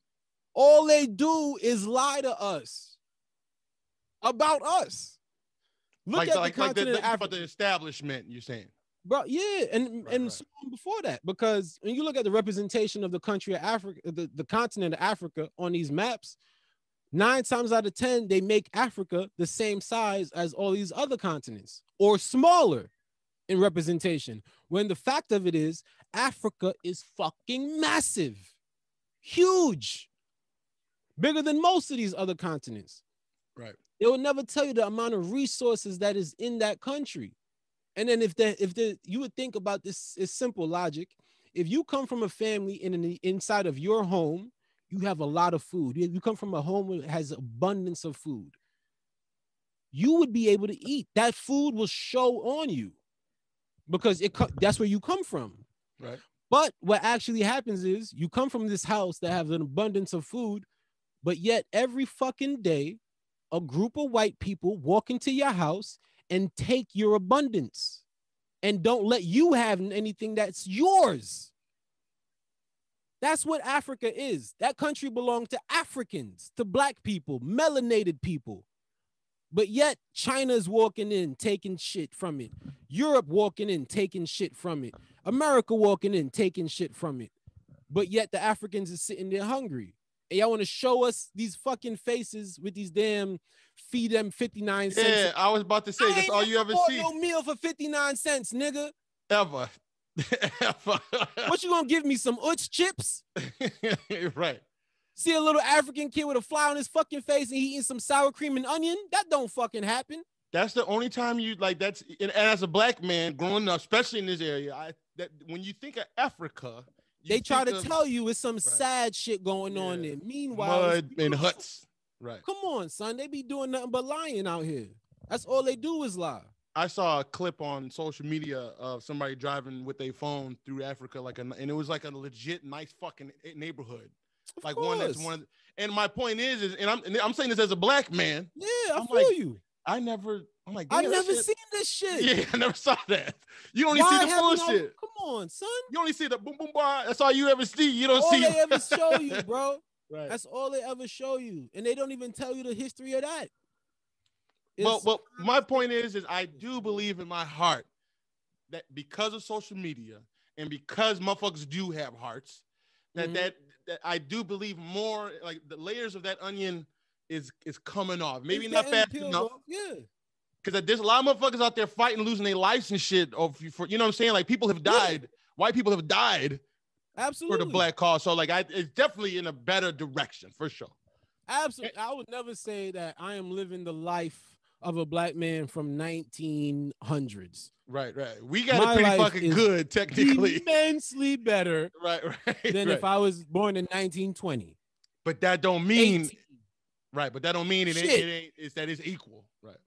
C: All they do is lie to us about us. Look
A: like,
C: at
A: like,
C: the
A: like the, the,
C: of
A: the establishment, you're saying.
C: Bro, yeah, and
A: Right,
C: and
A: right.
C: so before that, because when you look at the representation of the country of Africa, the, the continent of Africa on these maps, nine times out of ten, they make Africa the same size as all these other continents or smaller in representation. When the fact of it is, Africa is fucking massive, huge, bigger than most of these other continents.
A: Right.
C: They will never tell you the amount of resources that is in that country. And then if the if the you would think about this is simple logic. If you come from a family in the inside of your home, you have a lot of food. You you come from a home that has abundance of food. You would be able to eat. That food will show on you because it that's where you come from.
A: Right.
C: But what actually happens is you come from this house that has an abundance of food, but yet every fucking day, a group of white people walk into your house and take your abundance and don't let you have anything that's yours. That's what Africa is. That country belonged to Africans, to black people, melanated people. But yet China's walking in, taking shit from it. Europe walking in, taking shit from it. America walking in, taking shit from it. But yet the Africans is sitting there hungry. And y'all want to show us these fucking faces with these damn feed them 59 cents.
A: Yeah, I was about to say
C: I
A: that's all you ever see.
C: No meal for 59 cents, nigga.
A: Ever. *laughs* Ever.
C: What you gonna give me? Some Utz chips? *laughs*
A: right.
C: See a little African kid with a fly on his fucking face and he eating some sour cream and onion? That don't fucking happen.
A: That's the only time you like that's and, and as a black man growing up, especially in this area, I that when you think of Africa,
C: They try to
A: think
C: tell you it's some sad shit going on there. Meanwhile, it's
A: mud and huts. Right.
C: Come on, son. They be doing nothing but lying out here. That's all they do is lie.
A: I saw a clip on social media of somebody driving with a phone through Africa, like a, and it was like a legit nice fucking neighborhood,
C: Of
A: like one that's one. Of the, and my point is, is and I'm and I'm saying this as a black man.
C: Yeah, I
A: I'm
C: feel
A: like,
C: you.
A: I never, I'm like,
C: I never
A: shit-
C: seen this shit. *laughs*
A: Yeah, I never saw that. You only
C: Why
A: see the bullshit.
C: Come on, son.
A: You only see the boom boom bar. That's all you ever see. You don't
C: all
A: see.
C: they ever show *laughs* you, bro.
A: right.
C: That's all they ever show you, and they don't even tell you the history of that.
A: Well,
C: It's-
A: well, my point is, is I do believe in my heart that because of social media and because motherfuckers do have hearts, that
C: Mhm.
A: that that I do believe more like the layers of that onion is is coming off. Maybe
C: it's
A: not fast enough
C: off. Yeah,
A: because there's a lot of motherfuckers out there fighting, losing their lives and shit. Of for you know what I'm saying? Like people have
C: Yeah.
A: died. White people have died
C: absolutely.
A: for the black cause. So like I, it's definitely in a better direction for sure.
C: Absolutely. I would never say that I am living the life of a black man from 1900s.
A: Right, right. We got
C: My
A: it pretty fucking good technically.
C: Immensely better *laughs*
A: right, right.
C: than
A: right.
C: if I was born in 1920.
A: But that don't mean
C: 18.
A: Right. But that don't mean it ain't, it ain't. It's that it's equal. Right.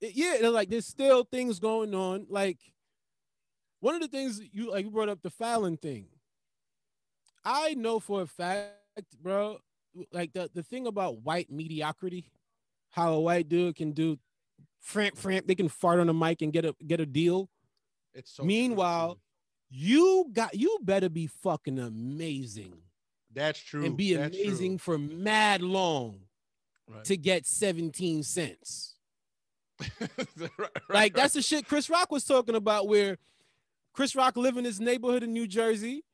C: It- yeah, like there's still things going on. Like one of the things you like you brought up the Fallon thing. I know for a fact, bro, like the, the thing about white mediocrity, how a white dude can do framp framp, they can fart on a mic and get a get a deal.
A: It's so.
C: Meanwhile,
A: too.
C: You got you better be fucking amazing
A: that's true.
C: and be
A: That's true.
C: amazing for mad long
A: Right.
C: to get 17 cents. *laughs*
A: Right, right,
C: Like that's the shit Chris Rock was talking about, where Chris Rock live in his neighborhood in New Jersey.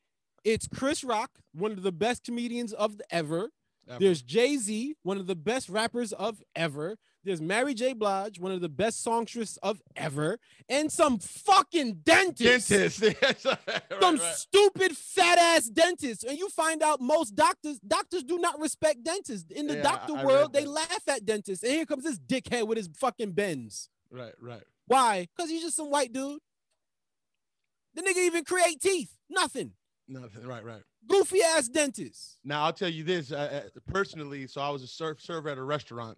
C: It's Chris Rock, one of the best comedians of the ever.
A: Ever.
C: There's Jay Z, one of the best rappers of ever. There's Mary J. Blige, one of the best songstress of ever, and some fucking dentist.
A: dentist. *laughs* Right,
C: Some
A: right.
C: stupid fat ass dentist. And you find out most doctors, doctors do not respect dentists. In the
A: Yeah,
C: doctor
A: I read
C: world, they laugh at dentists. And here comes this dickhead with his fucking Benz.
A: Right, right.
C: Why? Because he's just some white dude. The nigga even create teeth. Nothing.
A: Nothing. Right, right.
C: Goofy ass dentist.
A: Now I'll tell you this uh, uh, personally. So I was a serv- server at a restaurant,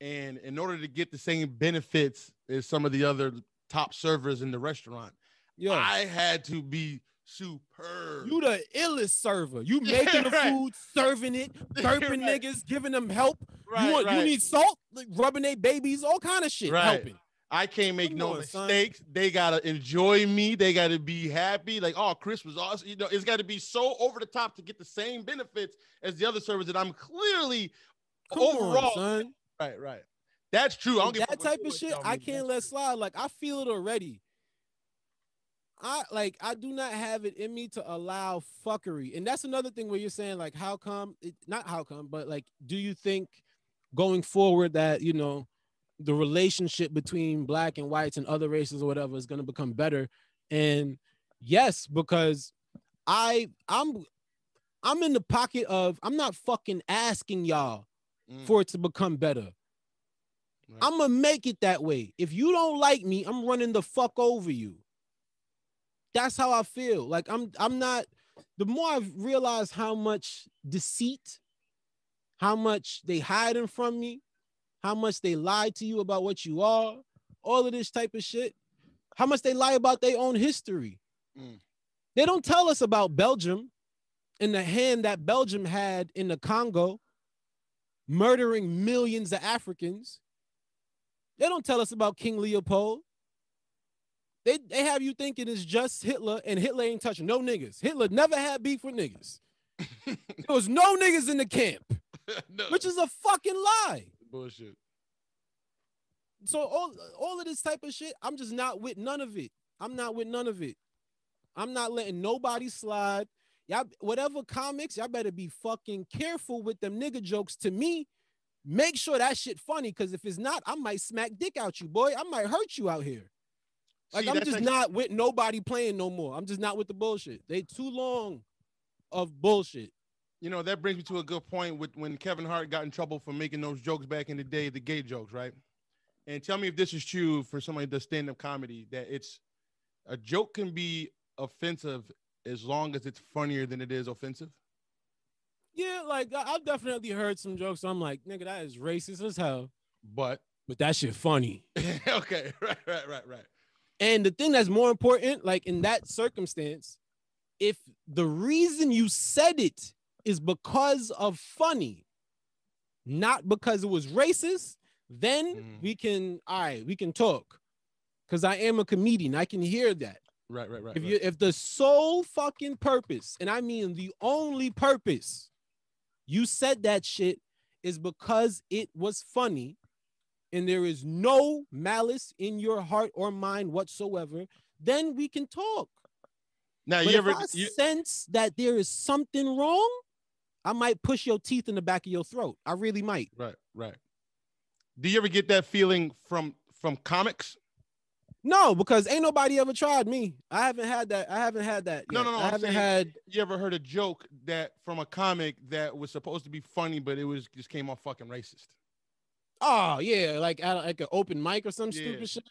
A: and in order to get the same benefits as some of the other top servers in the restaurant,
C: Yeah.
A: I had to be superb.
C: You the illest server. You *laughs* making the
A: Right.
C: food, serving it, *laughs* burping
A: Right.
C: niggas, giving them help.
A: right,
C: you want you need salt, like rubbing their babies, all kind of shit. Helping.
A: I can't make
C: Come
A: no
C: on, son.
A: mistakes. They gotta enjoy me. They gotta be happy. Like, oh, Chris was awesome. You know, it's got to be so over the top to get the same benefits as the other servers that I'm clearly
C: Come
A: overall.
C: on, son.
A: Right, right. That's true. I don't
C: that type of shit, I can't let slide. Like I feel it already. I like I do not have it in me to allow fuckery. And that's another thing where you're saying, like, how come it not how come, but like, do you think going forward that you know the relationship between black and whites and other races or whatever is gonna become better? And yes, because I I'm I'm in the pocket of I'm not fucking asking y'all
A: Mm,
C: for it to become better.
A: right.
C: I'm gonna make it that way. If you don't like me, I'm running the fuck over you. That's how I feel. Like I'm I'm not the more I've realized how much deceit, how much they hiding from me, how much they lie to you about what you are, all of this type of shit, how much they lie about their own history.
A: Mm.
C: They don't tell us about Belgium and the hand that Belgium had in the Congo, murdering millions of Africans. They don't tell us about King Leopold. They, they have you thinking it's just Hitler and Hitler ain't touching no niggas. Hitler never had beef with niggas. *laughs* there was no niggas in the camp, *laughs*
A: no,
C: which is a fucking lie.
A: bullshit.
C: So all all of this type of shit, I'm just not with none of it. I'm not with none of it. I'm not letting nobody slide. Y'all, whatever comics, y'all better be fucking careful with them nigga jokes. To me, make sure that shit funny. Cause if it's not, I might smack dick out you, boy. I might hurt you out here. Like
A: See,
C: I'm just
A: actually-
C: not with nobody playing no more. I'm just not with the bullshit. They too long of bullshit.
A: You know, that brings me to a good point with when Kevin Hart got in trouble for making those jokes back in the day, the gay jokes, right? And tell me if this is true for somebody that does stand-up comedy, that it's a joke can be offensive as long as it's funnier than it is offensive.
C: Yeah, like I've definitely heard some jokes. I'm like, nigga, that is racist as hell.
A: But
C: But that shit funny. *laughs*
A: okay, right, right, right, right.
C: And the thing that's more important, like in that circumstance, if the reason you said it is because of funny, not because it was racist, then
A: Mm.
C: we can, all right, we can talk. Cause I am a comedian. I can hear that.
A: Right, right, right.
C: If
A: right.
C: you if the sole fucking purpose, and I mean the only purpose you said that shit is because it was funny and there is no malice in your heart or mind whatsoever, then we can talk.
A: now
C: But
A: you ever you,
C: sense that there is something wrong, I might push your teeth in the back of your throat. I really might.
A: right, right. Do you ever get that feeling from from comics?
C: No, because ain't nobody ever tried me. I haven't had that. I haven't had that.
A: No,
C: yet.
A: no, no,
C: I
A: I'm
C: haven't had.
A: You ever heard a joke that from a comic that was supposed to be funny, but it was just came off fucking racist?
C: Oh yeah, like at like an open mic or some
A: Yeah.
C: stupid shit.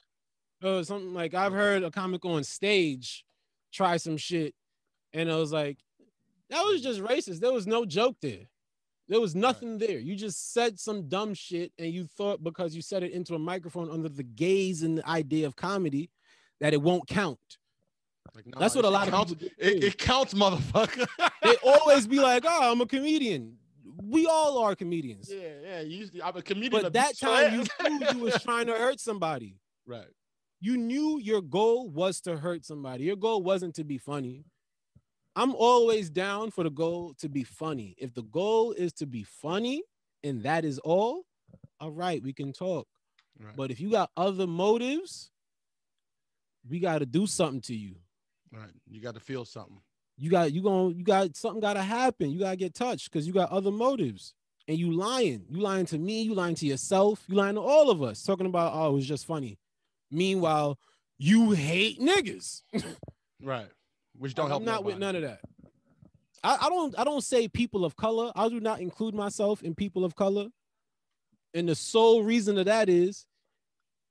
C: Or something like I've heard a comic on stage try some shit, and I was like, that was just racist. There was no joke there. There was nothing there. You just said some dumb shit, and you thought because you said it into a microphone under the gaze and the idea of comedy that it won't count.
A: Like, nah,
C: That's what a lot of
A: counts.
C: people.
A: It, it counts, motherfucker. *laughs*
C: They always be like, "Oh, I'm a comedian." We all are comedians.
A: yeah, yeah. You used to, I'm a comedian.
C: But that time you knew you was *laughs* trying to hurt somebody.
A: right.
C: you knew your goal was to hurt somebody. Your goal wasn't to be funny. I'm always down for the goal to be funny. If the goal is to be funny and that is all, all right, we can talk.
A: Right.
C: But if you got other motives, we got to do something to you.
A: right. You got to feel something.
C: You got you going you got something got to happen. You got to get touched cuz you got other motives. And you lying. You lying to me, you lying to yourself, you lying to all of us talking about oh, it was just funny. Meanwhile, you hate niggas. *laughs*
A: Right. Which don't
C: I'm
A: help.
C: not with none of that. I, I don't I don't say people of color. I do not include myself in people of color. And the sole reason of that is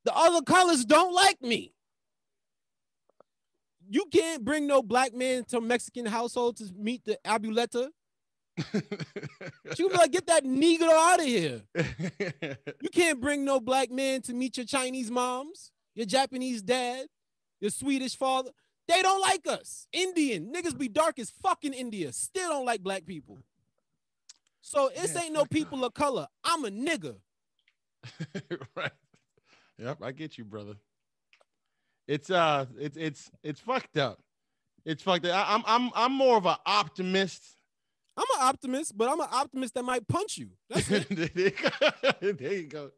C: the other colors don't like me. You can't bring no black man to Mexican household to meet the abuelita. *laughs* Gonna be like, get that Negro out of here. You can't bring no black man to meet your Chinese moms, your Japanese dad, your Swedish father. They don't like us. Indian niggas be dark as fucking India. Still don't like black people. So
A: Yeah,
C: ain't no people of color. I'm a nigga. *laughs*
A: right. Yep, I get you, brother. It's uh, it's it's it's fucked up. It's fucked up. I, I'm I'm I'm more of an optimist.
C: I'm an optimist, but I'm an optimist that might punch you. That's it. *laughs*
A: there you go.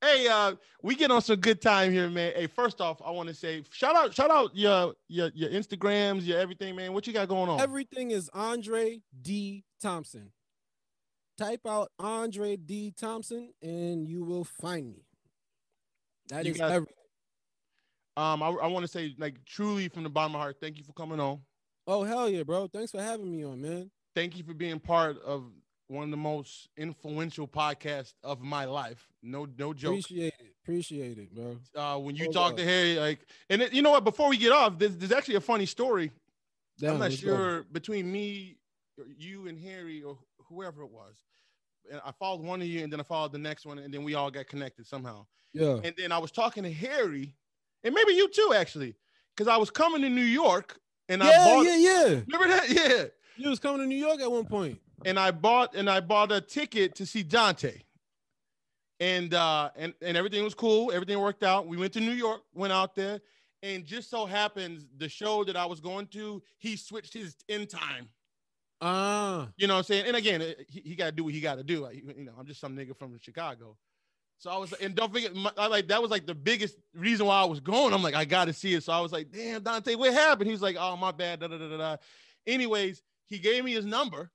A: Hey, uh, we get on some good time here, man. Hey, first off, I want to say shout out, shout out your your your Instagrams, your everything, man. What you got going on?
C: Everything is Andre D. Thompson. Type out Andre D. Thompson and you will find me. That
A: You
C: is
A: got-
C: everything.
A: Um, I, I want to say, like, truly from the bottom of my heart, thank you for coming on.
C: Oh hell yeah, bro. Thanks for having me on, man.
A: Thank you for being part of one of the most influential podcasts of my life. No, no joke.
C: Appreciate it. Appreciate it, bro.
A: Uh, when you
C: Hold
A: talk
C: up.
A: to Harry, like, and it, you know what? Before we get off, there's, there's actually a funny story.
C: Damn,
A: I'm not
C: let's go.
A: sure between me, or you, and Harry, or whoever it was. And I followed one of you, and then I followed the next one, and then we all got connected somehow.
C: Yeah.
A: And then I was talking to Harry, and maybe you too, actually, because I was coming to New York, and I
C: Yeah,
A: bought.
C: yeah, yeah.
A: Remember that? *laughs* Yeah.
C: You was coming to New York at one point.
A: And I bought and I bought a ticket to see Dante. And uh and and everything was cool. Everything worked out. We went to New York, went out there, and just so happens the show that I was going to, he switched his end time.
C: Ah,
A: You know what I'm saying? And again, uh, he, he got to do what he got to do. Like, you know, I'm just some nigga from Chicago. So I was, and don't forget, my, I like that was like the biggest reason why I was going. I'm like, I got to see it. So I was like, damn, Dante, what happened? He was like, oh, my bad. Da, da, da, da. Anyways, he gave me his number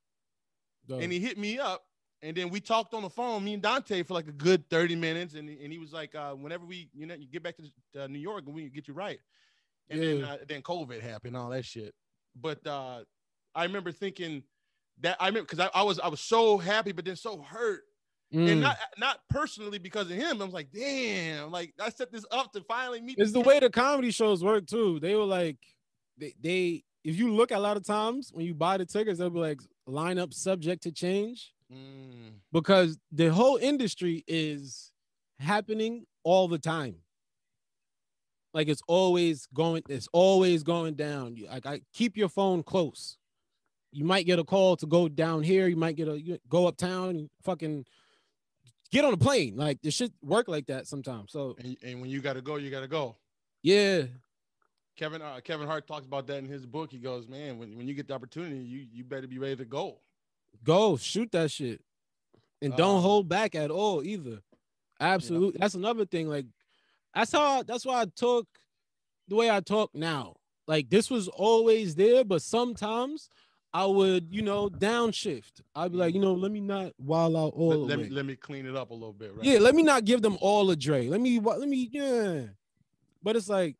C: dope.
A: and he hit me up. And then we talked on the phone, me and Dante, for like a good 30 minutes. And, and he was like, uh, whenever we, you know, you get back to uh, New York and we get you right. And then,
C: Yeah.
A: uh, then COVID happened, all that shit. But uh, I remember thinking that I remember because I, I was I was so happy, but then so hurt,
C: Mm.
A: and not not personally because of him. I was like, damn, like I set this up to finally meet.
C: it's the way the comedy shows work too. They were like, they, they if you look a lot of times when you buy the tickets, they'll be like lineup subject to change
A: Mm,
C: because the whole industry is happening all the time. Like it's always going, it's always going down. You- Like I keep your phone close. You might get a call to go down here. You might get a you go uptown fucking get on a plane. Like it should work like that sometimes. So
A: and, and when you got to go, you got to go.
C: yeah,
A: Kevin uh, Kevin Hart talks about that in his book. He goes, man, when, when you get the opportunity, you you better be ready to go.
C: go shoot that shit. And don't
A: Um,
C: hold back at all either. Absolutely that's another thing like that's how that's why i talk the way i talk now. Like this was always there but sometimes i would you know downshift. I'd be like you know let me not wild out all
A: Let, let me let me clean it up a little bit, right?
C: yeah let me not give them all a dre. Let me let me yeah. But it's like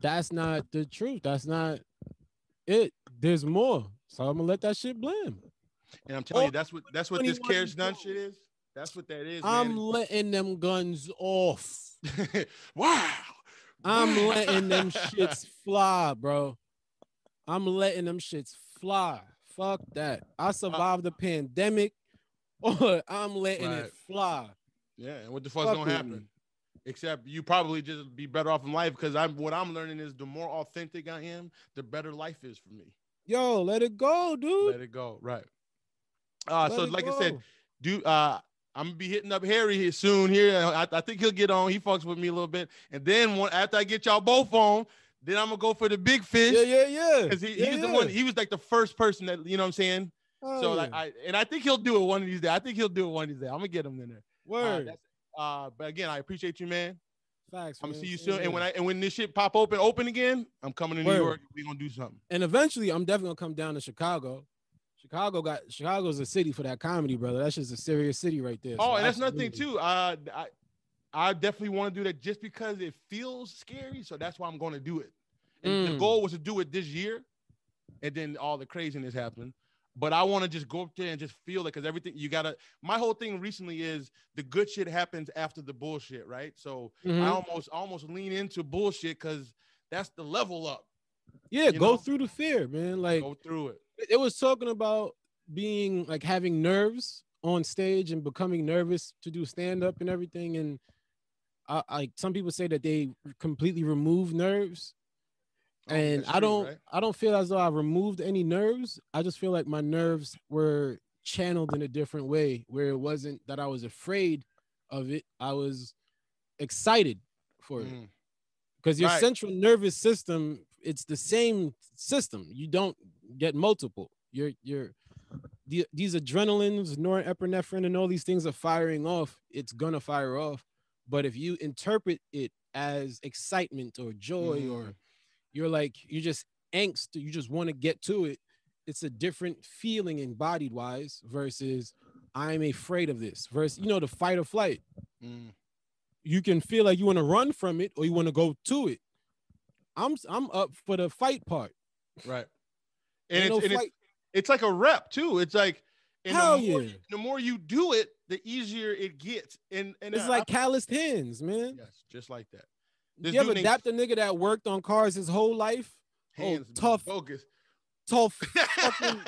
C: that's not the truth that's not it there's more so i'm gonna let that shit blend.
A: And I'm telling
C: Oh,
A: you, that's what that's what this
C: 21 CARESNONE
A: shit is. That's what that is.
C: i'm
A: man.
C: letting them guns off *laughs*
A: wow.
C: I'm letting them *laughs* shits fly, bro. I'm letting them shits fly. Fuck that. I uh, survived the pandemic, *laughs* or I'm letting
A: Right.
C: it fly.
A: Yeah, and what the fuck's
C: Fuck
A: gonna happen? Except you probably just be better off in life because I'm what I'm learning is the more authentic I am, the better life is for me.
C: Yo, let it go, dude.
A: Let it go. Right. Uh
C: Let
A: so like I said,
C: go.
A: do uh I'm gonna be hitting up Harry here soon. Here, I, I think he'll get on. He fucks with me a little bit, and then one, after I get y'all both on, then I'm gonna go for the big fish.
C: yeah, yeah, yeah.
A: Because he,
C: yeah,
A: he's the
C: yeah.
A: one. He was like the first person that you know what I'm saying.
C: Oh,
A: so like
C: yeah.
A: I and I think he'll do it one of these days. I think he'll do it one of these days. I'm gonna get him in there. Uh,
C: word
A: that's- uh, but again, I appreciate you, man.
C: facts.
A: I'm gonna see you soon. And when. I and when this shit pop open, open again, I'm coming to New
C: Word.
A: York. We gonna do something.
C: and eventually, I'm definitely gonna come down to Chicago. Chicago got Chicago's a city for that comedy, brother. That's just a serious city right there.
A: Oh,
C: So
A: and that's another thing too. Uh, I I definitely want to do that just because it feels scary. So that's why I'm going to do it. And the
C: Mm.
A: goal was to do it this year, and then all the craziness happened. But I want to just go up there and just feel it because everything you gotta. My whole thing recently is the good shit happens after the bullshit, right? So
C: Mhm.
A: I almost almost lean into bullshit because that's the level up.
C: yeah, go
A: know?
C: through the fear, man. Like
A: Go through it.
C: it was talking about being like having nerves on stage and becoming nervous to do stand up and everything and I, like some people say that they completely remove nerves
A: I don't think
C: and
A: that's
C: I don't
A: right?
C: I don't feel as though I removed any nerves. I just feel like my nerves were channeled in a different way where it wasn't that I was afraid of it. I was excited for it.
A: Mm,
C: Because your
A: Right.
C: central nervous system, it's the same system. You don't get multiple. You're you're the, these adrenalines, norepinephrine, and all these things are firing off. It's gonna fire off. But if you interpret it as excitement or joy or
A: Mm.
C: You're like you're just angst you just want to get to it it's a different feeling embodied wise versus i'm afraid of this versus you know the fight or flight
A: mm.
C: you can feel like you want to run from it or you want to go to it i'm i'm up for the fight part
A: Right. And,
C: no
A: it's, and it's, it's like a rep too. It's like and
C: Hell
A: the, more,
C: yeah.
A: the more you do it, the easier it gets. And and
C: it's
A: I-
C: like
A: I-
C: calloused hands man
A: yes, just like that. This
C: you ever
A: named
C: adapt a nigga that worked on cars his whole life oh,
A: hands
C: oh, tough
A: focus.
C: tough *laughs* fucking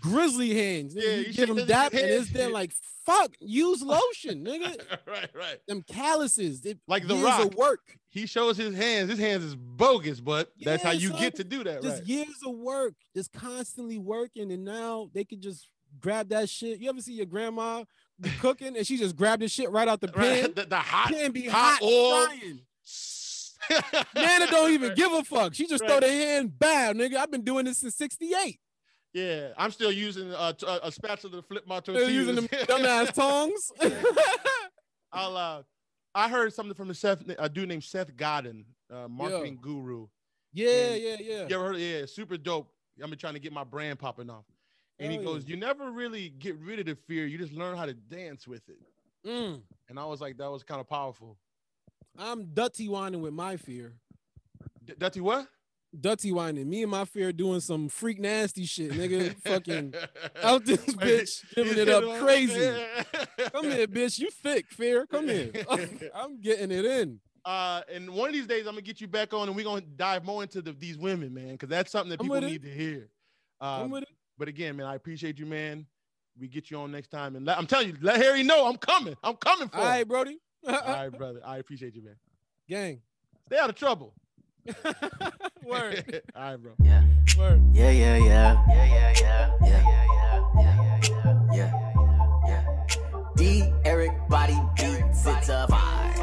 C: grizzly hands nigga.
A: Yeah,
C: you
A: you
C: give him dap and it's then *laughs* like fuck use lotion nigga *laughs*
A: right, right.
C: them calluses it,
A: Like The Rock.
C: of work
A: He shows his hands. His hands is bogus, but that's how you
C: son.
A: get to do that,
C: just
A: right?
C: years of work, just constantly working, and now they could just grab that shit. You ever see your grandma cooking and she just grabbed the shit right out the pan?
A: Right. The, the hot,
C: Pan be
A: hot
C: hot,
A: oil.
C: frying. Nana don't even *laughs* give a fuck. She just throw
A: Right.
C: their hand, bow, nigga. I've been doing this since '68.
A: Yeah, I'm still using a, a, a spatula to flip my
C: They're using them dumbass *laughs* tongs.
A: I'll uh, I heard something from the Seth, a dude named Seth Godin, uh, marketing guru.
C: yeah, yeah, yeah.
A: You ever heard? Yeah, super dope. I've been trying to get my brand popping off. And he
C: Hell yeah.
A: goes, "You never really get rid of the fear. You just learn how to dance with it."
C: Mm,
A: And I was like, "That was kind of powerful."
C: I'm dutty whining with my fear.
A: D- Dutty, what?
C: Dutty whining. Me and my fear doing some freak nasty shit, nigga. *laughs* Fucking out this bitch, giving it up crazy. *laughs* Come here, bitch. You thick, fear. Come here. *laughs* I'm getting it in.
A: Uh, and one of these days, I'm gonna get you back on, and we're gonna dive more into the, these women, man, because that's something that people need to hear.
C: I'm with it.
A: but again, man, I appreciate you, man. We get you on next time, and let, I'm telling you, let Harry know I'm coming. I'm coming for
C: All
A: him.
C: right, Brody. *laughs*
A: All right, brother. I appreciate you, man.
C: Gang,
A: stay out of trouble. *laughs*
C: Word. *laughs*
A: All right, bro.
B: Yeah.
C: Word.
B: Yeah, yeah, yeah. Yeah, yeah, yeah. Yeah, yeah, yeah. Yeah, yeah, yeah. D Eric Body Beats. It's a vibe.